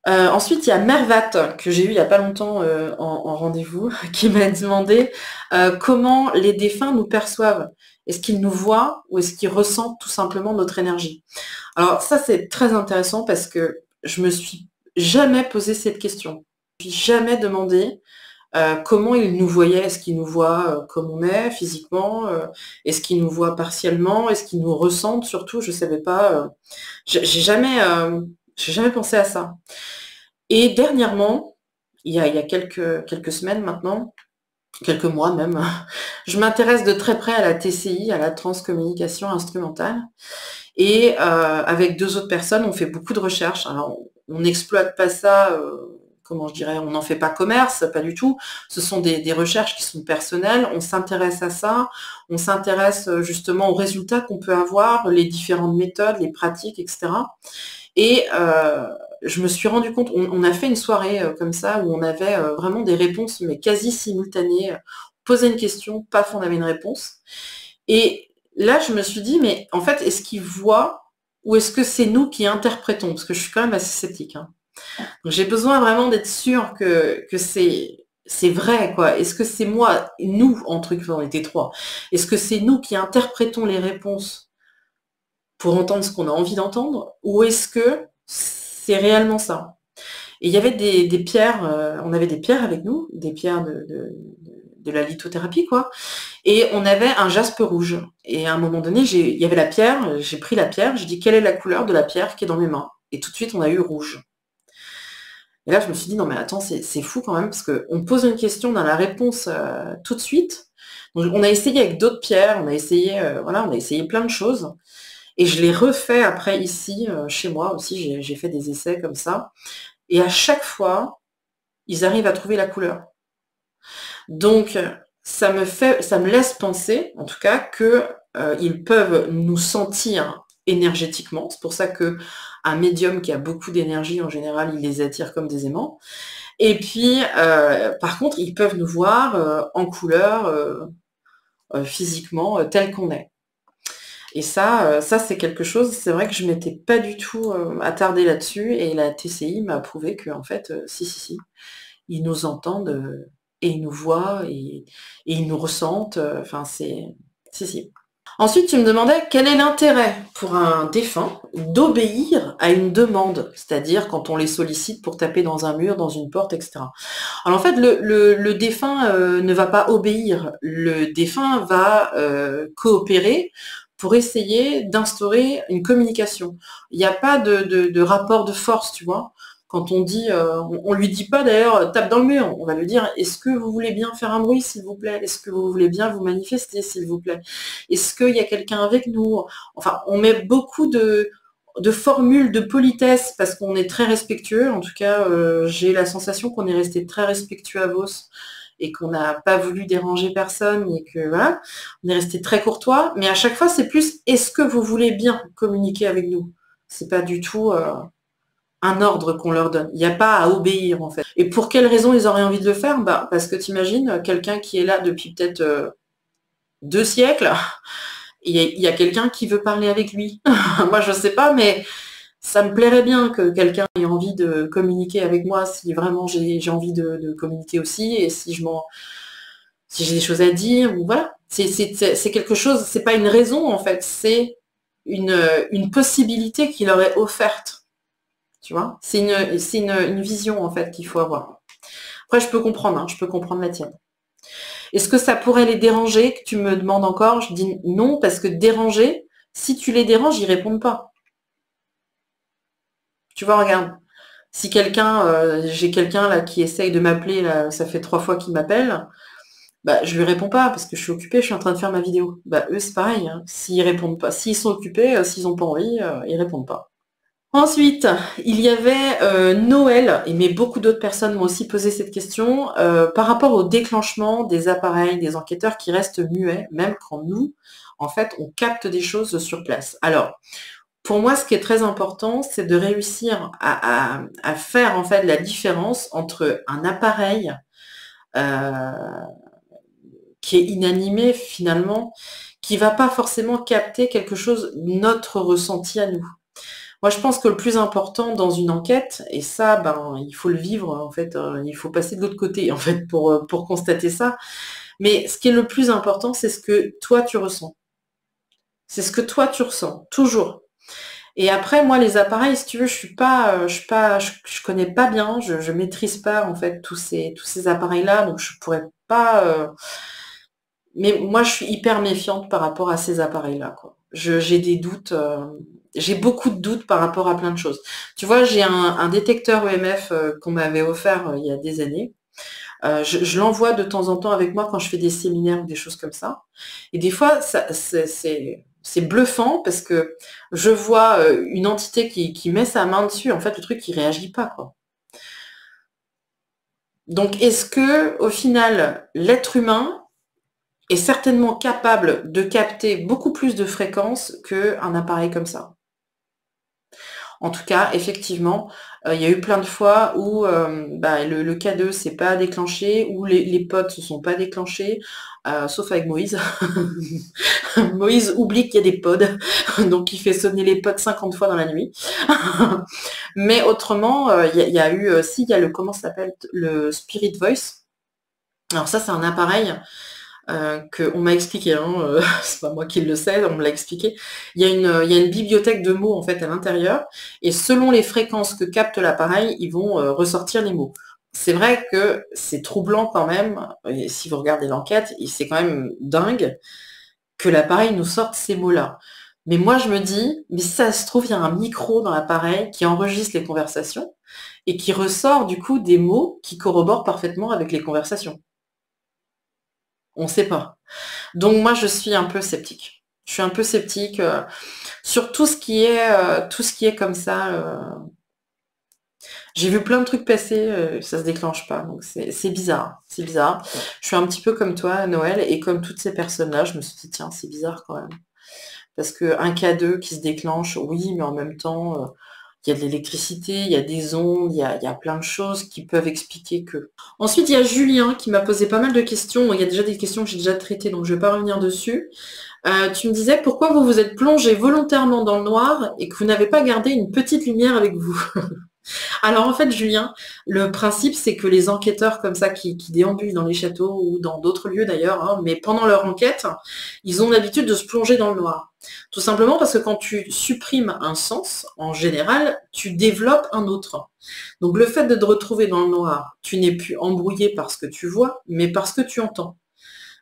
Euh, ensuite, il y a Mervat, que j'ai eu il n'y a pas longtemps en, rendez-vous, qui m'a demandé comment les défunts nous perçoivent. Est-ce qu'ils nous voient ou est-ce qu'ils ressentent tout simplement notre énergie? Alors ça, c'est très intéressant parce que je me suis jamais posé cette question. Je me suis jamais demandé comment ils nous voyaient. Est-ce qu'ils nous voient comme on est physiquement Est-ce qu'ils nous voient partiellement Est-ce qu'ils nous ressentent surtout? Je ne savais pas. j'ai jamais jamais pensé à ça. Et dernièrement, il y a, il quelques semaines maintenant, quelques mois même, je m'intéresse de très près à la TCI, à la transcommunication instrumentale. Et euh, avec deux autres personnes, on fait beaucoup de recherches. Alors, on n'exploite pas ça, euh, comment je dirais, on n'en fait pas commerce, pas du tout. Ce sont des, des recherches qui sont personnelles. On s'intéresse à ça. On s'intéresse euh, justement aux résultats qu'on peut avoir, les différentes méthodes, les pratiques, etc. Et euh, je me suis rendu compte, on, a fait une soirée euh, comme ça où on avait euh, vraiment des réponses, mais quasi simultanées. Poser une question, paf, on avait une réponse. Et là, je me suis dit, mais en fait, est-ce qu'ils voient ou est-ce que c'est nous qui interprétons? Parce que je suis quand même assez sceptique. Hein. J'ai besoin vraiment d'être sûr que, que c'est c'est vrai, quoi. Est-ce que c'est moi, nous, en truc, on était trois, est-ce que c'est nous qui interprétons les réponses pour entendre ce qu'on a envie d'entendre? Ou est-ce que c'est réellement ça Et il y avait des, pierres, euh, on avait des pierres avec nous, des pierres de, de, la lithothérapie, quoi. Et on avait un jaspe rouge. Et à un moment donné, il y avait la pierre, j'ai pris la pierre, j'ai dit quelle est la couleur de la pierre qui est dans mes mains? Et tout de suite, on a eu rouge. Et là, je me suis dit, non mais attends, c'est fou quand même, parce qu'on pose une question dans la réponse euh, tout de suite. Donc, on a essayé avec d'autres pierres, on a essayé, euh, voilà, on a essayé plein de choses. Et je l'ai refait après ici, euh, chez moi aussi, j'ai fait des essais comme ça. Et à chaque fois, ils arrivent à trouver la couleur. Donc, ça me fait, ça me laisse penser, en tout cas, qu'ils euh, peuvent nous sentir énergétiquement. C'est pour ça que un médium qui a beaucoup d'énergie, en général, il les attire comme des aimants. Et puis, euh, par contre, ils peuvent nous voir en couleur, physiquement, tel qu'on est. Et ça, euh, ça c'est quelque chose, c'est vrai que je m'étais pas du tout euh, attardée là-dessus et la TCI m'a prouvé que en fait, euh, si, si, si, ils nous entendent et ils nous voient et, ils nous ressentent. Enfin, c'est. Si, si. Ensuite, tu me demandais quel est l'intérêt pour un défunt d'obéir à une demande, c'est-à-dire quand on les sollicite pour taper dans un mur, dans une porte, etc. Alors en fait, le, défunt ne va pas obéir, le défunt va coopérer pour essayer d'instaurer une communication. Il n'y a pas de, rapport de force, tu vois. Quand on dit, euh, on, ne lui dit pas d'ailleurs tape dans le mur, on va lui dire est-ce que vous voulez bien faire un bruit s'il vous plaît? Est-ce que vous voulez bien vous manifester s'il vous plaît? Est-ce qu'il y a quelqu'un avec nous? Enfin, on met beaucoup de, de formules de politesse parce qu'on est très respectueux. En tout cas, euh, j'ai la sensation qu'on est resté très respectueux à Vos et qu'on n'a pas voulu déranger personne et que voilà, on est resté très courtois. Mais à chaque fois, c'est plus est-ce que vous voulez bien communiquer avec nous? C'est pas du tout euh, un ordre qu'on leur donne. Il n'y a pas à obéir en fait. Et pour quelles raisons ils auraient envie de le faire? Bah, Parce que tu imagines quelqu'un qui est là depuis peut-être euh, deux siècles, il y a, quelqu'un qui veut parler avec lui. Moi, je sais pas, mais ça me plairait bien que quelqu'un ait envie de communiquer avec moi si vraiment j'ai envie de, communiquer aussi et si je m'en si j'ai des choses à dire ou voilà. C'est quelque chose c'est pas une raison en fait c'est une, une possibilité qui leur est offerte. Tu vois? C'est une, une, vision en fait qu'il faut avoir. Après je peux comprendre hein, je peux comprendre la tienne. Est-ce que ça pourrait les déranger que tu me demandes encore? Je dis non parce que déranger si tu les déranges ils répondent pas tu vois, regarde. Si quelqu'un, euh, j'ai quelqu'un là qui essaye de m'appeler, ça fait trois fois qu'il m'appelle, bah je lui réponds pas parce que je suis occupée, je suis en train de faire ma vidéo. Bah eux c'est pareil, hein. s'ils répondent pas, s'ils sont occupés, euh, s'ils ont pas envie, euh, ils répondent pas. Ensuite, il y avait Noël, et mais beaucoup d'autres personnes m'ont aussi posé cette question, par rapport au déclenchement des appareils, des enquêteurs qui restent muets, même quand nous, en fait, on capte des choses sur place. Alors, pour moi, ce qui est très important, c'est de réussir à, faire en fait la différence entre un appareil euh, qui est inanimé finalement, qui va pas forcément capter quelque chose, notre ressenti à nous. Moi, je pense que le plus important dans une enquête, et ça, ben, il faut le vivre, en fait, euh, il faut passer de l'autre côté, en fait, pour, pour constater ça. Mais ce qui est le plus important, c'est ce que toi, tu ressens. C'est ce que toi, tu ressens, toujours. Et après, moi, les appareils, si tu veux, je suis pas, euh, je suis pas, je, connais pas bien, je, je maîtrise pas, en fait, tous ces, tous ces appareils-là, donc je pourrais pas. Mais moi, je suis hyper méfiante par rapport à ces appareils-là. J'ai des doutes j'ai beaucoup de doutes par rapport à plein de choses. Tu vois, j'ai un, détecteur EMF euh, qu'on m'avait offert euh, il y a des années. Euh, je, l'envoie de temps en temps avec moi quand je fais des séminaires ou des choses comme ça. Et des fois, c'est bluffant parce que je vois une entité qui, met sa main dessus, en fait, le truc qui réagit pas. Donc, est-ce que, au final, l'être humain est certainement capable de capter beaucoup plus de fréquences qu'un appareil comme ça? En tout cas, effectivement, euh, il y a eu plein de fois où euh, bah, le, K2 s'est pas déclenché, où les, les pods se sont pas déclenchés, euh, sauf avec Moïse. Moïse oublie qu'il y a des pods, donc il fait sonner les pods 50 fois dans la nuit. Mais autrement, il y, a eu, si, il y a le, comment s'appelle, le Spirit Voice. Alors ça, c'est un appareil qu'on m'a expliqué, hein, euh, c'est pas moi qui le sais, on me l'a expliqué. Il y, a une, il y a une bibliothèque de mots en fait à l'intérieur, et selon les fréquences que capte l'appareil, ils vont euh, ressortir les mots. C'est vrai que c'est troublant quand même, et si vous regardez l'enquête, c'est quand même dingue que l'appareil nous sorte ces mots-là. Mais moi je me dis, mais ça se trouve, il y a un micro dans l'appareil qui enregistre les conversations et qui ressort du coup des mots qui corroborent parfaitement avec les conversations. On ne sait pas. Donc moi, je suis un peu sceptique. Je suis un peu sceptique euh, sur tout ce qui est euh, tout ce qui est comme ça. Euh. J'ai vu plein de trucs passer, ça se déclenche pas. Donc c'est bizarre. C'est bizarre. Je suis un petit peu comme toi, Noël, et comme toutes ces personnes-là, je me suis dit, tiens, c'est bizarre quand même. Parce qu'un K2 qui se déclenche, oui, mais en même temps, il y a de l'électricité, il y a des ondes, il y a, plein de choses qui peuvent expliquer que. Ensuite, il y a Julien qui m'a posé pas mal de questions. Il y a déjà des questions que j'ai déjà traitées, donc je ne vais pas revenir dessus. Euh, tu me disais pourquoi vous vous êtes plongé volontairement dans le noir et que vous n'avez pas gardé une petite lumière avec vous? Alors en fait, Julien, le principe, c'est que les enquêteurs comme ça qui, déambulent dans les châteaux ou dans d'autres lieux d'ailleurs, hein, mais pendant leur enquête, ils ont l'habitude de se plonger dans le noir. Tout simplement parce que quand tu supprimes un sens, en général, tu développes un autre. Donc le fait de te retrouver dans le noir, tu n'es plus embrouillé par ce que tu vois, mais parce que tu entends.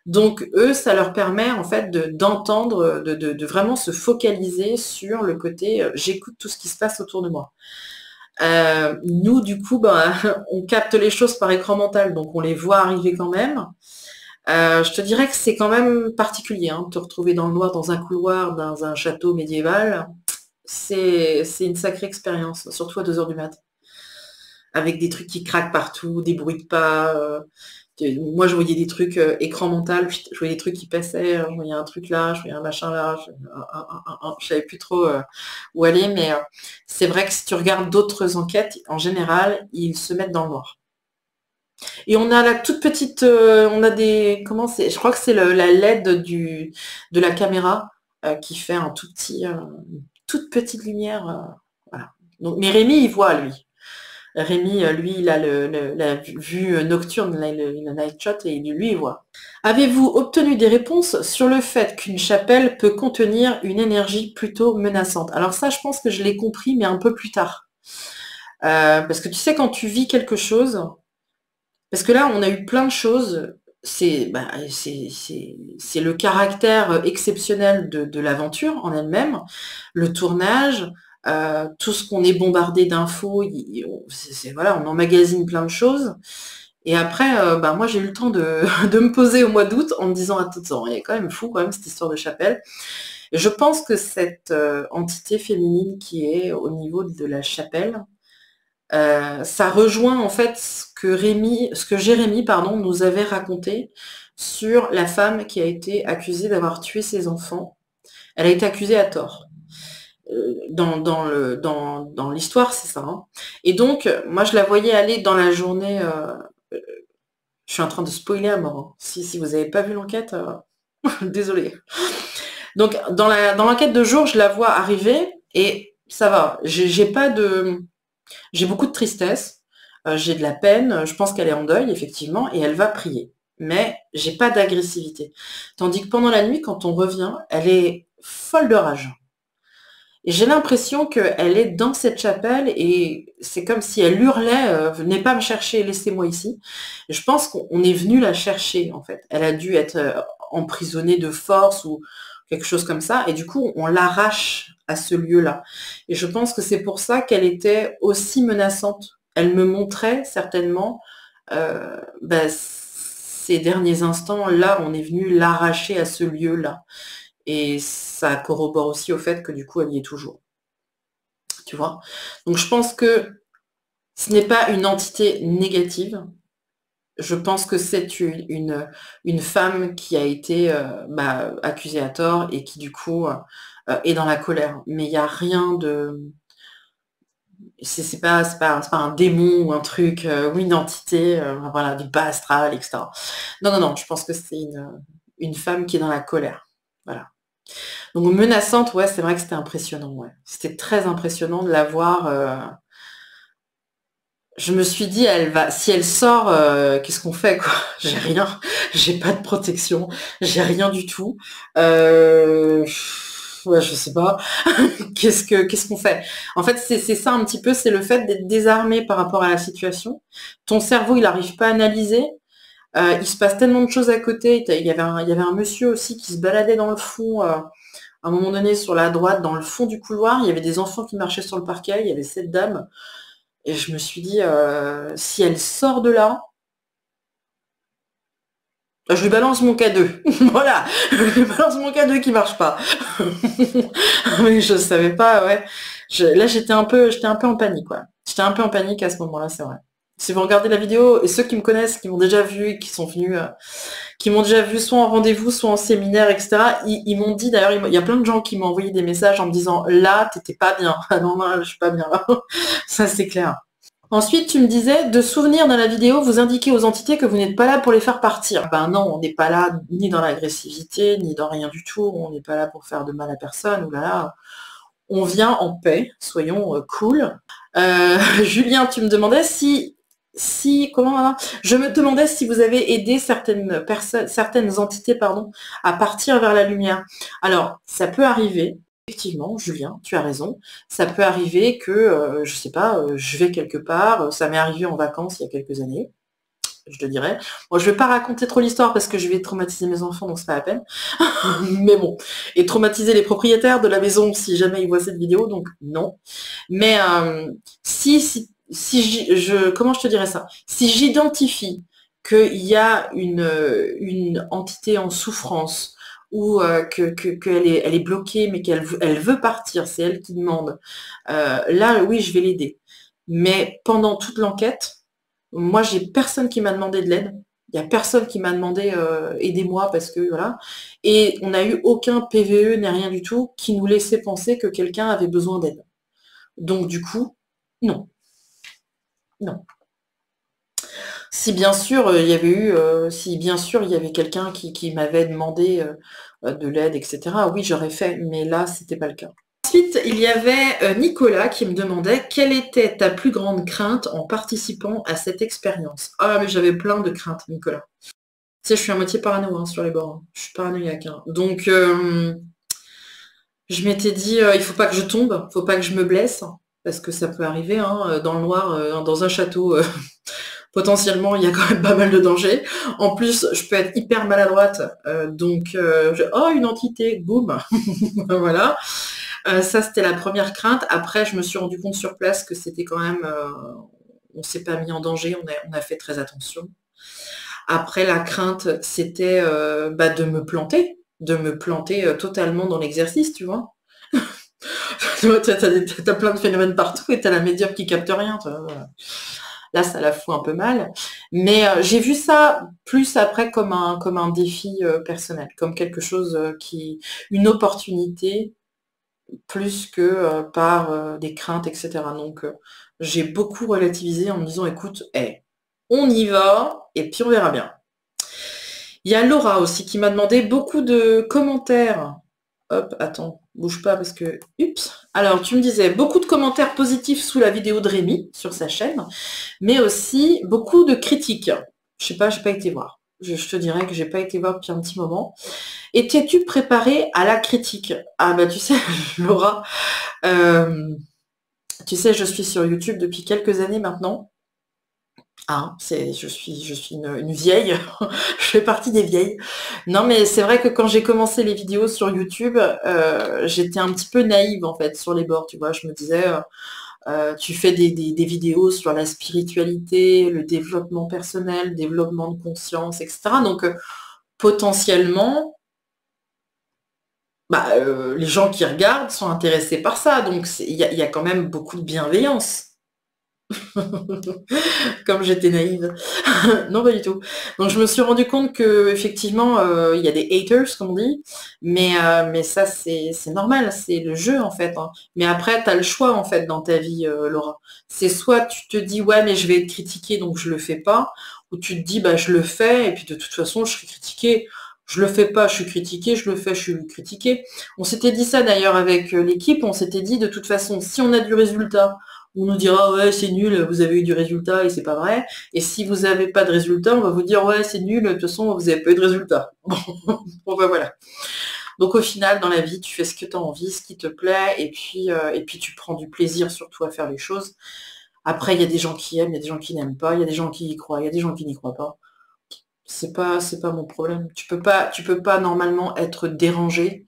Donc eux, ça leur permet en fait d'entendre, de, vraiment se focaliser sur le côté euh, j'écoute tout ce qui se passe autour de moi. Euh, nous, du coup, ben, on capte les choses par écran mental, donc on les voit arriver quand même. Euh, je te dirais que c'est quand même particulier, hein, te retrouver dans le noir, dans un couloir, dans un château médiéval. C'est une sacrée expérience, surtout à 2h du mat. Avec des trucs qui craquent partout, des bruits de pas. Euh, moi, je voyais des trucs euh, écran mental, je voyais des trucs qui passaient, je voyais un truc là, je voyais un machin là, je, savais plus trop euh, où aller, mais euh, c'est vrai que si tu regardes d'autres enquêtes, en général, ils se mettent dans le noir. Et on a la toute petite, on a des, comment c'est, je crois que c'est la LED du, de la caméra qui fait un tout petit, toute petite lumière. Donc, mais Rémi, il voit lui. Rémi, euh, lui, il a la vue euh, nocturne, le, night shot, et lui, il voit. Avez-vous obtenu des réponses sur le fait qu'une chapelle peut contenir une énergie plutôt menaçante? Alors ça, je pense que je l'ai compris, mais un peu plus tard. Euh, parce que tu sais, quand tu vis quelque chose, parce que là, on a eu plein de choses, c'est bah, le caractère exceptionnel de l'aventure en elle-même, le tournage, euh, tout ce qu'on est bombardé d'infos, voilà, on emmagasine plein de choses. Et après, euh, bah, moi j'ai eu le temps de, me poser au mois d'août en me disant attends, il est quand même fou quand même cette histoire de chapelle. je pense que cette entité féminine qui est au niveau de la chapelle, ça rejoint en fait ce que Rémi, ce que Jérémy pardon, nous avait raconté sur la femme qui a été accusée d'avoir tué ses enfants. Elle a été accusée à tort. Dans, dans l'histoire, c'est ça. Hein. Et donc, moi, je la voyais aller dans la journée. je suis en train de spoiler à mort. Hein. Si, si vous n'avez pas vu l'enquête, désolé. Donc, dans l'enquête dans de jour, je la vois arriver et ça va. J'ai pas de j'ai beaucoup de tristesse, euh, j'ai de la peine, je pense qu'elle est en deuil, effectivement, et elle va prier. Mais j'ai pas d'agressivité. Tandis que pendant la nuit, quand on revient, elle est folle de rage. J'ai l'impression qu'elle est dans cette chapelle et c'est comme si elle hurlait euh, Venez pas me chercher, laissez-moi ici. je pense qu'on est venu la chercher, en fait. Elle a dû être euh, emprisonnée de force ou quelque chose comme ça. Et du coup, on l'arrache à ce lieu-là. Et je pense que c'est pour ça qu'elle était aussi menaçante. Elle me montrait certainement euh, bah, ces derniers instants, là, on est venu l'arracher à ce lieu-là. Et ça corrobore aussi au fait que du coup, elle y est toujours. Tu vois? Donc je pense que ce n'est pas une entité négative, je pense que c'est une, une, femme qui a été euh, bah, accusée à tort et qui du coup euh, est dans la colère. Mais il n'y a rien de. C'est pas, pas, pas, un démon ou un truc euh, ou une entité, voilà, du bas astral, etc. Non, non, non, je pense que c'est une, une femme qui est dans la colère. Voilà. Donc menaçante, ouais, c'est vrai que c'était impressionnant, ouais. C'était très impressionnant de la voir je me suis dit, elle va, si elle sort, euh, qu'est-ce qu'on fait quoi? J'ai rien, j'ai pas de protection, j'ai rien du tout. Euh, ouais, je sais pas. qu'est-ce que, qu'est-ce qu'on fait? En fait, c'est, ça un petit peu, c'est le fait d'être désarmé par rapport à la situation. Ton cerveau, il n'arrive pas à analyser. Euh, il se passe tellement de choses à côté. Il y avait un, monsieur aussi qui se baladait dans le fond. à un moment donné, sur la droite, dans le fond du couloir, il y avait des enfants qui marchaient sur le parquet. Il y avait cette dame. Et je me suis dit, euh, si elle sort de là, je lui balance mon K2. voilà, je lui balance mon K2 qui marche pas. Mais je savais pas, ouais. là, j'étais un peu, j'étais un peu en panique, quoi. J'étais un peu en panique à ce moment-là, c'est vrai. Si vous regardez la vidéo, et ceux qui me connaissent, qui m'ont déjà vu, qui sont venus, euh, qui m'ont déjà vu soit en rendez-vous, soit en séminaire, etc., ils, m'ont dit, d'ailleurs, il y a plein de gens qui m'ont envoyé des messages en me disant, là, t'étais pas bien. Ah non, non, je suis pas bien. Ça, c'est clair. Ensuite, tu me disais, de souvenir dans la vidéo, vous indiquez aux entités que vous n'êtes pas là pour les faire partir. Ben non, on n'est pas là ni dans l'agressivité, ni dans rien du tout. On n'est pas là pour faire de mal à personne. Ou là, on vient en paix. Soyons euh, cool. Euh, Julien, tu me demandais si si, comment, je me demandais si vous avez aidé certaines personnes, certaines entités, pardon, à partir vers la lumière. Alors, ça peut arriver. Effectivement, Julien, tu as raison. Ça peut arriver que, euh, je sais pas, euh, je vais quelque part. Ça m'est arrivé en vacances il y a quelques années. Je te dirais. Moi, je vais pas raconter trop l'histoire parce que je vais traumatiser mes enfants, donc c'est pas la peine. Mais bon. Et traumatiser les propriétaires de la maison si jamais ils voient cette vidéo, donc non. Mais euh, si, si si je, comment je te dirais ça? Si j'identifie qu'il y a une, une entité en souffrance ou euh, que qu'elle est, elle est bloquée mais qu'elle elle veut partir, c'est elle qui demande, euh, là oui je vais l'aider. Mais pendant toute l'enquête, moi j'ai personne qui m'a demandé de l'aide. Il n'y a personne qui m'a demandé euh, aidez-moi parce que voilà. Et on n'a eu aucun PVE ni rien du tout qui nous laissait penser que quelqu'un avait besoin d'aide. Donc du coup, non. Non. Si bien sûr euh, il y avait eu, euh, si bien sûr il y avait quelqu'un qui, m'avait demandé euh, de l'aide, etc. Oui, j'aurais fait, mais là, c'était pas le cas. Ensuite, il y avait Nicolas qui me demandait quelle était ta plus grande crainte en participant à cette expérience. Ah, mais j'avais plein de craintes, Nicolas. Tu sais, je suis à moitié parano hein, sur les bords. Hein. Je suis paranoïaque. Hein. Donc, je m'étais dit, il faut pas que je tombe, il faut pas que je me blesse parce que ça peut arriver hein, euh, dans le noir, euh, dans un château. Euh, potentiellement, il y a quand même pas mal de dangers. En plus, je peux être hyper maladroite, donc oh une entité, boum, voilà. ça, c'était la première crainte. Après, je me suis rendu compte sur place que c'était quand même, on s'est pas mis en danger, on a, on a, fait très attention. Après, la crainte, c'était bah, de me planter, de me planter totalement dans l'exercice, tu vois. tu t'as, plein de phénomènes partout et t'as la médium qui capte rien. Là, ça la fout un peu mal. Mais j'ai vu ça plus après comme un, comme un défi personnel, comme quelque chose qui, une opportunité plus que par des craintes, etc. Donc, j'ai beaucoup relativisé en me disant, écoute, hey, on y va et puis on verra bien. Il y a Laura aussi qui m'a demandé beaucoup de commentaires. Hop, attends, bouge pas parce que... Ups. Alors, tu me disais beaucoup de commentaires positifs sous la vidéo de Rémi sur sa chaîne, mais aussi beaucoup de critiques. Je sais pas, j'ai pas été voir. Je, te dirais que j'ai pas été voir depuis un petit moment. Et t'es-tu préparé à la critique? Ah bah tu sais, Laura, euh, tu sais, je suis sur YouTube depuis quelques années maintenant. Ah, c'est, je suis, je suis une, vieille, je fais partie des vieilles. Non, mais c'est vrai que quand j'ai commencé les vidéos sur YouTube, euh, j'étais un petit peu naïve en fait sur les bords. Tu vois, je me disais, euh, euh, tu fais des, vidéos sur la spiritualité, le développement personnel, développement de conscience, etc. Donc potentiellement, bah, les gens qui regardent sont intéressés par ça. Donc il y a quand même beaucoup de bienveillance. Comme j'étais naïve. non, pas du tout. Donc je me suis rendu compte que effectivement, euh, il y a des haters, comme on dit, mais, euh, mais ça c'est normal, c'est le jeu en fait. Hein. Mais après, tu as le choix en fait dans ta vie, euh, Laura. C'est soit tu te dis ouais mais je vais être critiqué donc je le fais pas, ou tu te dis bah je le fais et puis de toute façon je suis critiqué. Je le fais pas, je suis critiqué, je le fais, je suis critiqué. On s'était dit ça d'ailleurs avec l'équipe, on s'était dit de toute façon, si on a du résultat, on nous dira ouais c'est nul, vous avez eu du résultat et c'est pas vrai. Et si vous n'avez pas de résultat, on va vous dire ouais c'est nul, de toute façon vous n'avez pas eu de résultat. Bon, ben voilà. Donc au final, dans la vie, tu fais ce que tu as envie, ce qui te plaît, et puis, euh, et puis tu prends du plaisir surtout à faire les choses. Après, il y a des gens qui aiment, il y a des gens qui n'aiment pas, il y a des gens qui y croient, il y a des gens qui n'y croient pas. C'est pas, c'est pas mon problème. Tu peux pas, tu peux pas normalement être dérangé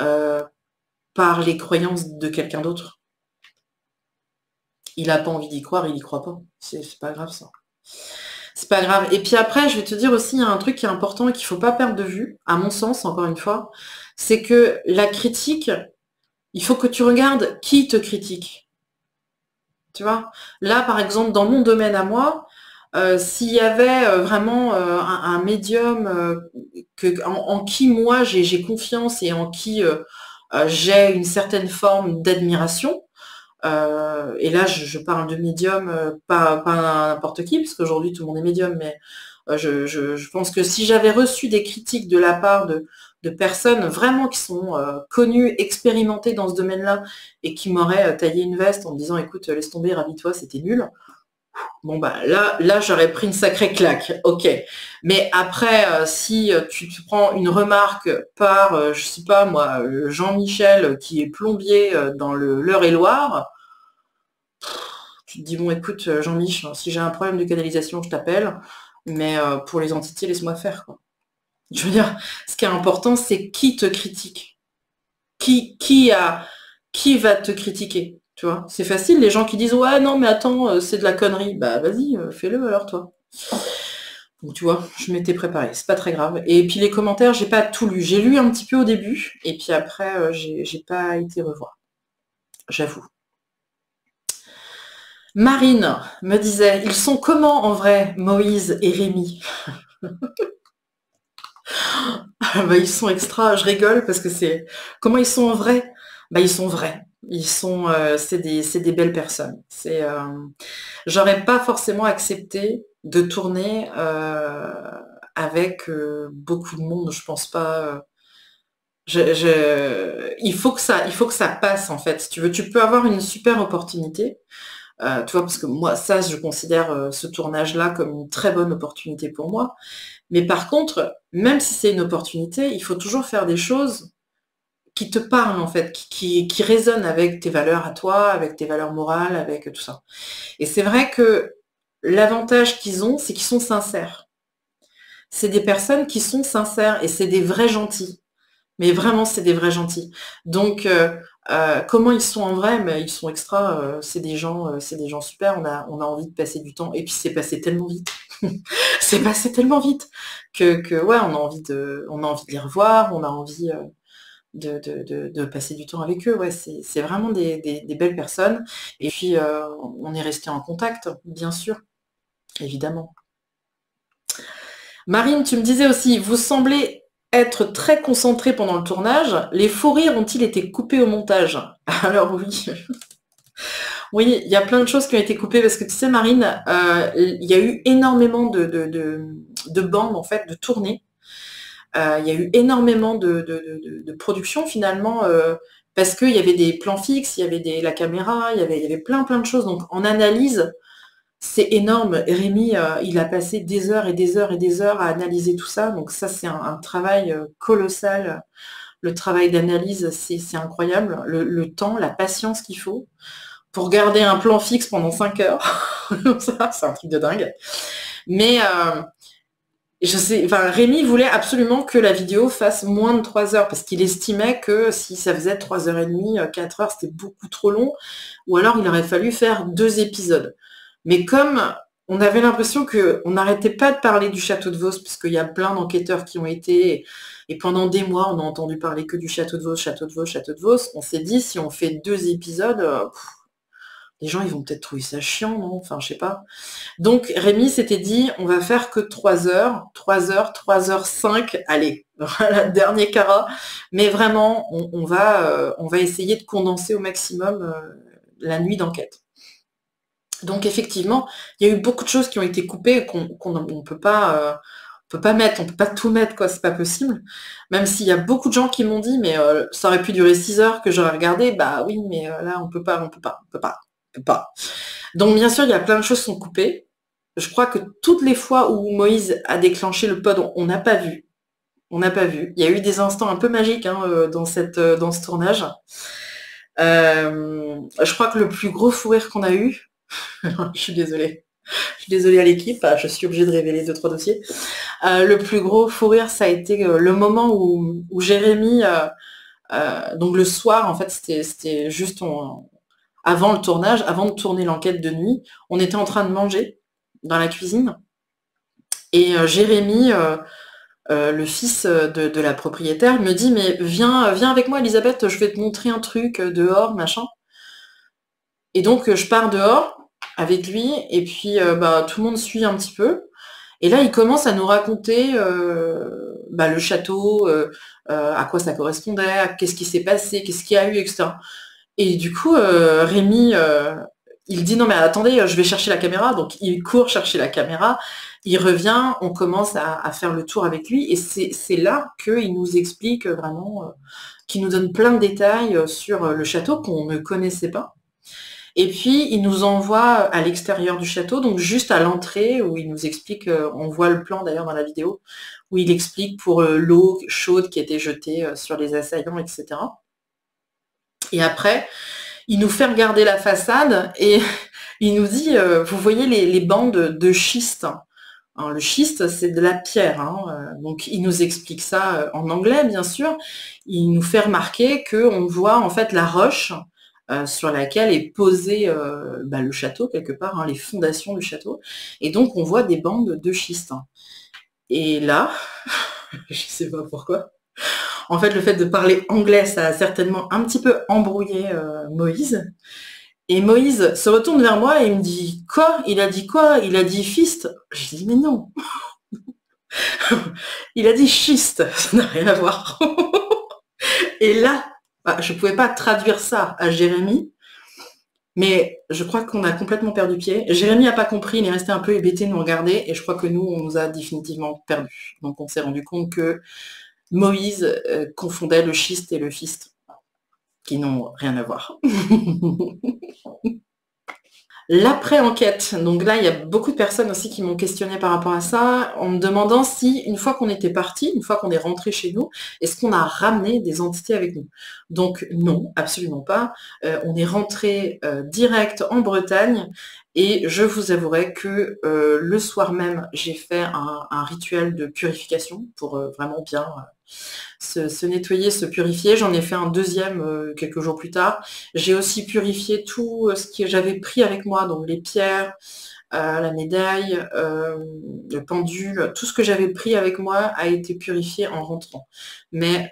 euh, par les croyances de quelqu'un d'autre il n'a pas envie d'y croire, il n'y croit pas. C'est pas grave ça. C'est pas grave. Et puis après, je vais te dire aussi, un truc qui est important et qu'il ne faut pas perdre de vue, à mon sens, encore une fois, c'est que la critique, il faut que tu regardes qui te critique. Tu vois? Là, par exemple, dans mon domaine à moi, euh, s'il y avait euh, vraiment euh, un, médium en, qui moi j'ai confiance et en qui j'ai une certaine forme d'admiration, euh, et là, je, parle de médium, euh, pas, n'importe qui, parce qu'aujourd'hui tout le monde est médium, mais euh, je, pense que si j'avais reçu des critiques de la part de, personnes vraiment qui sont connues, expérimentées dans ce domaine-là, et qui m'auraient taillé une veste en me disant écoute, laisse tomber, ravis-toi, c'était nul. Bon bah là, j'aurais pris une sacrée claque, ok. Mais après, si tu te prends une remarque par, je sais pas moi, Jean-Michel qui est plombier dans le l'Eure-et-Loire, tu te dis bon écoute Jean-Michel, si j'ai un problème de canalisation, je t'appelle, mais pour les entités, laisse-moi faire quoi. Je veux dire, ce qui est important, c'est qui te critique. Qui, qui a qui va te critiquer? Tu vois, c'est facile, les gens qui disent ouais non mais attends, euh, c'est de la connerie. Bah vas-y, euh, fais-le alors toi. Donc tu vois, je m'étais préparée, c'est pas très grave. Et puis les commentaires, j'ai pas tout lu. J'ai lu un petit peu au début, et puis après, euh, j'ai pas été revoir. J'avoue. Marine me disait, ils sont comment en vrai, Moïse et Rémi? Bah, Ils sont extra, je rigole parce que c'est... Comment ils sont en vrai? Bah ils sont vrais. Ils sont, euh, c'est des, belles personnes. C'est, euh, j'aurais pas forcément accepté de tourner euh, avec beaucoup de monde. Je pense pas. il faut que ça, il faut que ça passe en fait. Tu veux, tu peux avoir une super opportunité. tu vois, parce que moi, ça, je considère ce tournage-là comme une très bonne opportunité pour moi. Mais par contre, même si c'est une opportunité, il faut toujours faire des choses qui te parlent en fait, qui, qui, résonnent avec tes valeurs à toi, avec tes valeurs morales, avec tout ça. Et c'est vrai que l'avantage qu'ils ont, c'est qu'ils sont sincères. C'est des personnes qui sont sincères et c'est des vrais gentils. Mais vraiment, c'est des vrais gentils. Donc, euh, euh, comment ils sont en vrai? Mais ils sont extra. Euh, c'est des gens, c'est des gens super. On a, on a envie de passer du temps. Et puis, c'est passé tellement vite. c'est passé tellement vite que, que, ouais, on a envie de, on a envie de les revoir, on a envie de, passer du temps avec eux. Ouais, c'est vraiment des, belles personnes. Et puis, euh, on est resté en contact, bien sûr, évidemment. Marine, tu me disais aussi, vous semblez être très concentré pendant le tournage. Les faux rires ont-ils été coupés au montage? Alors oui. Oui, il y a plein de choses qui ont été coupées parce que tu sais, Marine, euh, il y a eu énormément de, bandes, en fait, de tournées. Euh, il y a eu énormément de, productions finalement euh, parce qu'il y avait des plans fixes, il y avait des, la caméra, il y avait, y avait plein plein de choses. Donc en analyse, c'est énorme. Rémi, il a passé des heures et des heures et des heures à analyser tout ça. Donc ça, c'est un, travail colossal. Le travail d'analyse, c'est incroyable. le, temps, la patience qu'il faut pour garder un plan fixe pendant 5 heures. c'est un truc de dingue. Mais euh, je sais, enfin, Rémi voulait absolument que la vidéo fasse moins de 3 heures parce qu'il estimait que si ça faisait 3h30, 4 euh, heures, c'était beaucoup trop long. Ou alors il aurait fallu faire deux épisodes. Mais comme on avait l'impression qu'on n'arrêtait pas de parler du château de Vos, puisqu'il y a plein d'enquêteurs qui ont été, et pendant des mois, on a entendu parler que du château de Vos, château de Vos, château de Vos, on s'est dit, si on fait deux épisodes, euh, les gens, ils vont peut-être trouver ça chiant, non? Enfin, je sais pas. Donc, Rémi s'était dit, on va faire que 3 heures, 3 heures, 3 heures 5, allez, dernier cara. Mais vraiment, on, va, euh, on va essayer de condenser au maximum euh, la nuit d'enquête. Donc, effectivement, il y a eu beaucoup de choses qui ont été coupées qu'on ne peut pas... Euh, on peut pas mettre, on peut pas tout mettre, quoi, c'est pas possible. Même s'il y a beaucoup de gens qui m'ont dit, mais ça aurait pu durer 6 heures que j'aurais regardé, bah oui, mais là, on peut pas, on peut pas, on peut pas pas. Donc bien sûr, il y a plein de choses qui sont coupées. Je crois que toutes les fois où Moïse a déclenché le pod, on n'a pas vu. On n'a pas vu. Il y a eu des instants un peu magiques hein, euh, dans, cette, euh, dans ce tournage. Euh, je crois que le plus gros fou rire qu'on a eu, je suis désolée, je suis désolée à l'équipe, je suis obligée de révéler deux, trois dossiers. le plus gros fou rire, ça a été le moment où, où Jérémy, donc le soir, en fait, c'était juste, on, avant le tournage, avant de tourner l'enquête de nuit, on était en train de manger dans la cuisine. Et euh, Jérémy, euh, euh, le fils de, la propriétaire, me dit Mais viens, viens avec moi, Elisabeth, je vais te montrer un truc dehors, machin. Et donc, je pars dehors avec lui, et puis bah, tout le monde suit un petit peu. Et là, il commence à nous raconter bah, le château, à quoi ça correspondait, qu'est-ce qui s'est passé, qu'est-ce qu'il y a eu, etc. Et du coup, euh, Rémi, euh, il dit non mais attendez, je vais chercher la caméra. Donc il court chercher la caméra, il revient, on commence à, faire le tour avec lui. Et c'est là qu'il nous explique vraiment, euh, qu'il nous donne plein de détails sur le château qu'on ne connaissait pas. Et puis, il nous envoie à l'extérieur du château, donc juste à l'entrée, où il nous explique, on voit le plan d'ailleurs dans la vidéo, où il explique pour l'eau chaude qui était jetée sur les assaillants, etc. Et après, il nous fait regarder la façade et il nous dit, euh, vous voyez les, bandes de schiste. le schiste, c'est de la pierre. Hein, euh, donc, il nous explique ça euh, en anglais, bien sûr. Il nous fait remarquer qu'on voit en fait la roche sur laquelle est posé bah, le château, quelque part, hein, les fondations du château. Et donc, on voit des bandes de schiste. Et là, je ne sais pas pourquoi, en fait, le fait de parler anglais, ça a certainement un petit peu embrouillé euh, Moïse. Et Moïse se retourne vers moi et il me dit Quoi? Il a dit quoi? Il a dit fist Je dis Mais non Il a dit schiste, ça n'a rien à voir. et là, bah, je ne pouvais pas traduire ça à Jérémy, mais je crois qu'on a complètement perdu pied. Jérémy n'a pas compris, il est resté un peu hébété de nous regarder, et je crois que nous, on nous a définitivement perdu. Donc on s'est rendu compte que Moïse euh, confondait le schiste et le fiste, qui n'ont rien à voir. L'après-enquête. Donc là, il y a beaucoup de personnes aussi qui m'ont questionné par rapport à ça, en me demandant si, une fois qu'on était parti, une fois qu'on est rentré chez nous, est-ce qu'on a ramené des entités avec nous? Donc non, absolument pas. Euh, on est rentré euh, direct en Bretagne et je vous avouerai que le soir même, j'ai fait un, un, rituel de purification pour vraiment bien se, nettoyer, se purifier. J'en ai fait un deuxième euh, quelques jours plus tard. J'ai aussi purifié tout euh, ce que j'avais pris avec moi, donc les pierres, la médaille, le pendule, tout ce que j'avais pris avec moi a été purifié en rentrant. Mais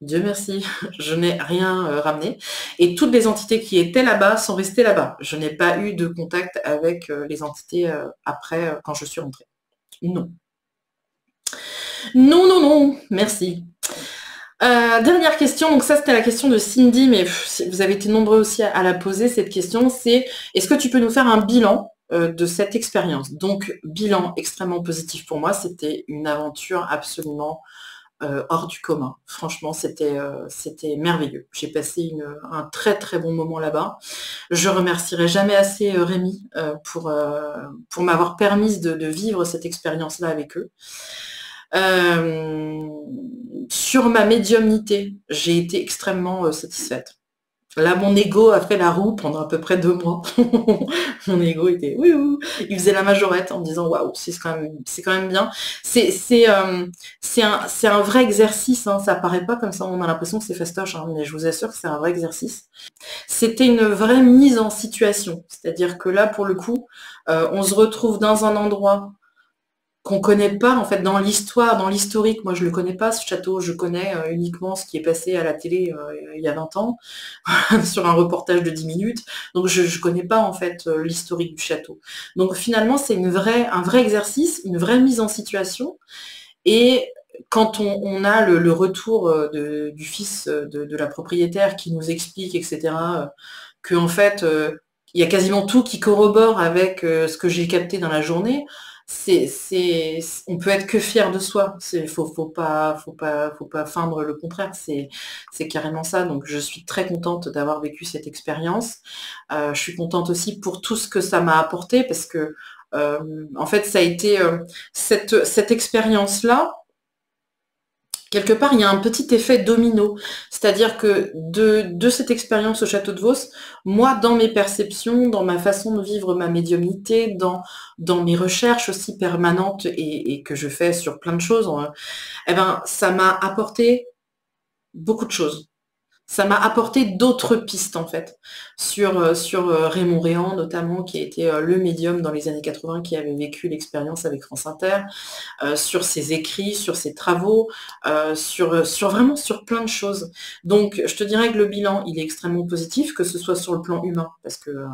Dieu merci, je n'ai rien ramené. Et toutes les entités qui étaient là-bas sont restées là-bas. Je n'ai pas eu de contact avec les entités après quand je suis rentrée. Non. Non, non, non, merci. Euh, dernière question, donc ça c'était la question de Cindy, mais vous avez été nombreux aussi à, la poser cette question, c'est est-ce que tu peux nous faire un bilan euh, de cette expérience? Donc bilan extrêmement positif pour moi, c'était une aventure absolument euh, hors du commun. Franchement, c'était merveilleux. J'ai passé un très très bon moment là-bas. Je remercierai jamais assez Rémi pour, m'avoir permis de, de, vivre cette expérience-là avec eux. Euh, sur ma médiumnité, j'ai été extrêmement euh, satisfaite. Là, mon ego a fait la roue pendant à peu près deux mois. mon ego était oui, il faisait la majorette en disant waouh, c'est quand même, bien. Euh, c'est un vrai exercice. Hein. Ça paraît pas comme ça. On a l'impression que c'est fastoche, hein, mais je vous assure que c'est un vrai exercice. C'était une vraie mise en situation. C'est-à-dire que là, pour le coup, on se retrouve dans un endroit qu'on connaît pas en fait dans l'histoire, dans l'historique. Moi, je le connais pas ce château. Je connais euh, uniquement ce qui est passé à la télé euh, il y a 20 ans sur un reportage de 10 minutes. Donc, je ne connais pas en fait euh, l'historique du château. Donc, finalement, c'est un vrai exercice, une vraie mise en situation. Et quand on, a le, retour du fils de, la propriétaire qui nous explique, etc., que en fait, il y a quasiment tout qui corrobore avec ce que j'ai capté dans la journée c'est, on peut être que fier de soi. C'est, faut, faut pas, faut pas, faut pas feindre le contraire. C'est, c'est carrément ça. Donc, je suis très contente d'avoir vécu cette expérience. Euh, je suis contente aussi pour tout ce que ça m'a apporté parce que, euh, en fait, ça a été euh, cette, cette expérience-là quelque part, il y a un petit effet domino. C'est-à-dire que de, cette expérience au château de Vos, moi, dans mes perceptions, dans ma façon de vivre ma médiumnité, dans, dans mes recherches aussi permanentes et, que je fais sur plein de choses, eh ben, ça m'a apporté beaucoup de choses ça m'a apporté d'autres pistes en fait sur, euh, sur euh, Raymond Réan notamment qui a été euh, le médium dans les années 80 qui avait vécu l'expérience avec France Inter, sur ses écrits, sur ses travaux, sur, sur vraiment sur plein de choses. Donc je te dirais que le bilan il est extrêmement positif, que ce soit sur le plan humain, parce que euh,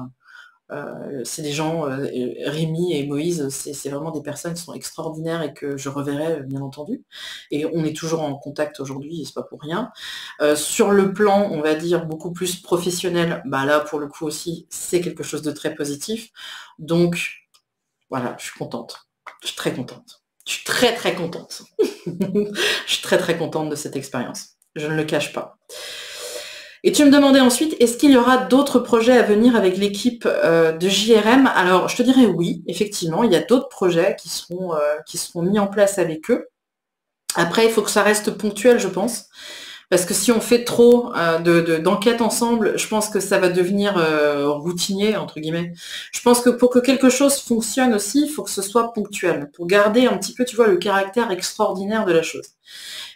c'est des gens, euh, Rémi et Moïse, c'est vraiment des personnes qui sont extraordinaires et que je reverrai bien entendu. Et on est toujours en contact aujourd'hui, et c'est pas pour rien. Euh, sur le plan, on va dire, beaucoup plus professionnel, bah là, pour le coup aussi, c'est quelque chose de très positif. Donc, voilà, je suis contente. Je suis très contente. Je suis très très contente. je suis très très contente de cette expérience. Je ne le cache pas. Et tu me demandais ensuite, est-ce qu'il y aura d'autres projets à venir avec l'équipe euh, de JRM Alors, je te dirais oui, effectivement, il y a d'autres projets qui seront, euh, qui seront mis en place avec eux. Après, il faut que ça reste ponctuel, je pense. Parce que si on fait trop euh, d'enquêtes ensemble, je pense que ça va devenir routinier, entre guillemets. Je pense que pour que quelque chose fonctionne aussi, il faut que ce soit ponctuel, pour garder un petit peu, tu vois, le caractère extraordinaire de la chose.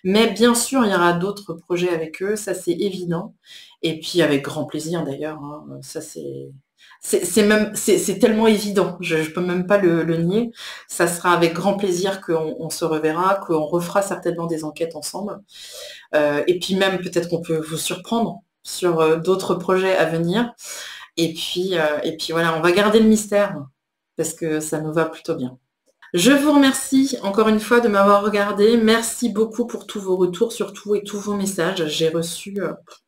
Mais bien sûr, il y aura d'autres projets avec eux, ça c'est évident. Et puis avec grand plaisir d'ailleurs, hein, ça c'est c'est même c'est tellement évident, je, ne peux même pas le, nier. Ça sera avec grand plaisir qu'on se reverra, qu'on refera certainement des enquêtes ensemble. Euh, et puis même peut-être qu'on peut vous surprendre sur euh, d'autres projets à venir. Et puis euh, et puis voilà, on va garder le mystère parce que ça nous va plutôt bien. Je vous remercie encore une fois de m'avoir regardé. Merci beaucoup pour tous vos retours surtout et tous vos messages. J'ai reçu,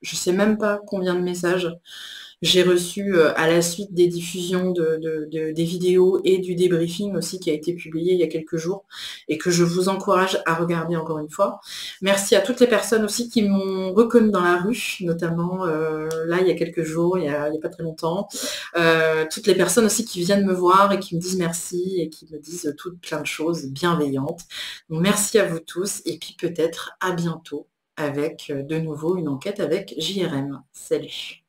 je ne sais même pas combien de messages j'ai reçu euh, à la suite des diffusions de, des vidéos et du débriefing aussi qui a été publié il y a quelques jours et que je vous encourage à regarder encore une fois. Merci à toutes les personnes aussi qui m'ont reconnu dans la rue, notamment euh, là il y a quelques jours, il n'y a, pas très longtemps. Euh, toutes les personnes aussi qui viennent me voir et qui me disent merci et qui me disent toutes plein de choses bienveillantes. Donc merci à vous tous et puis peut-être à bientôt avec de nouveau une enquête avec JRM. Salut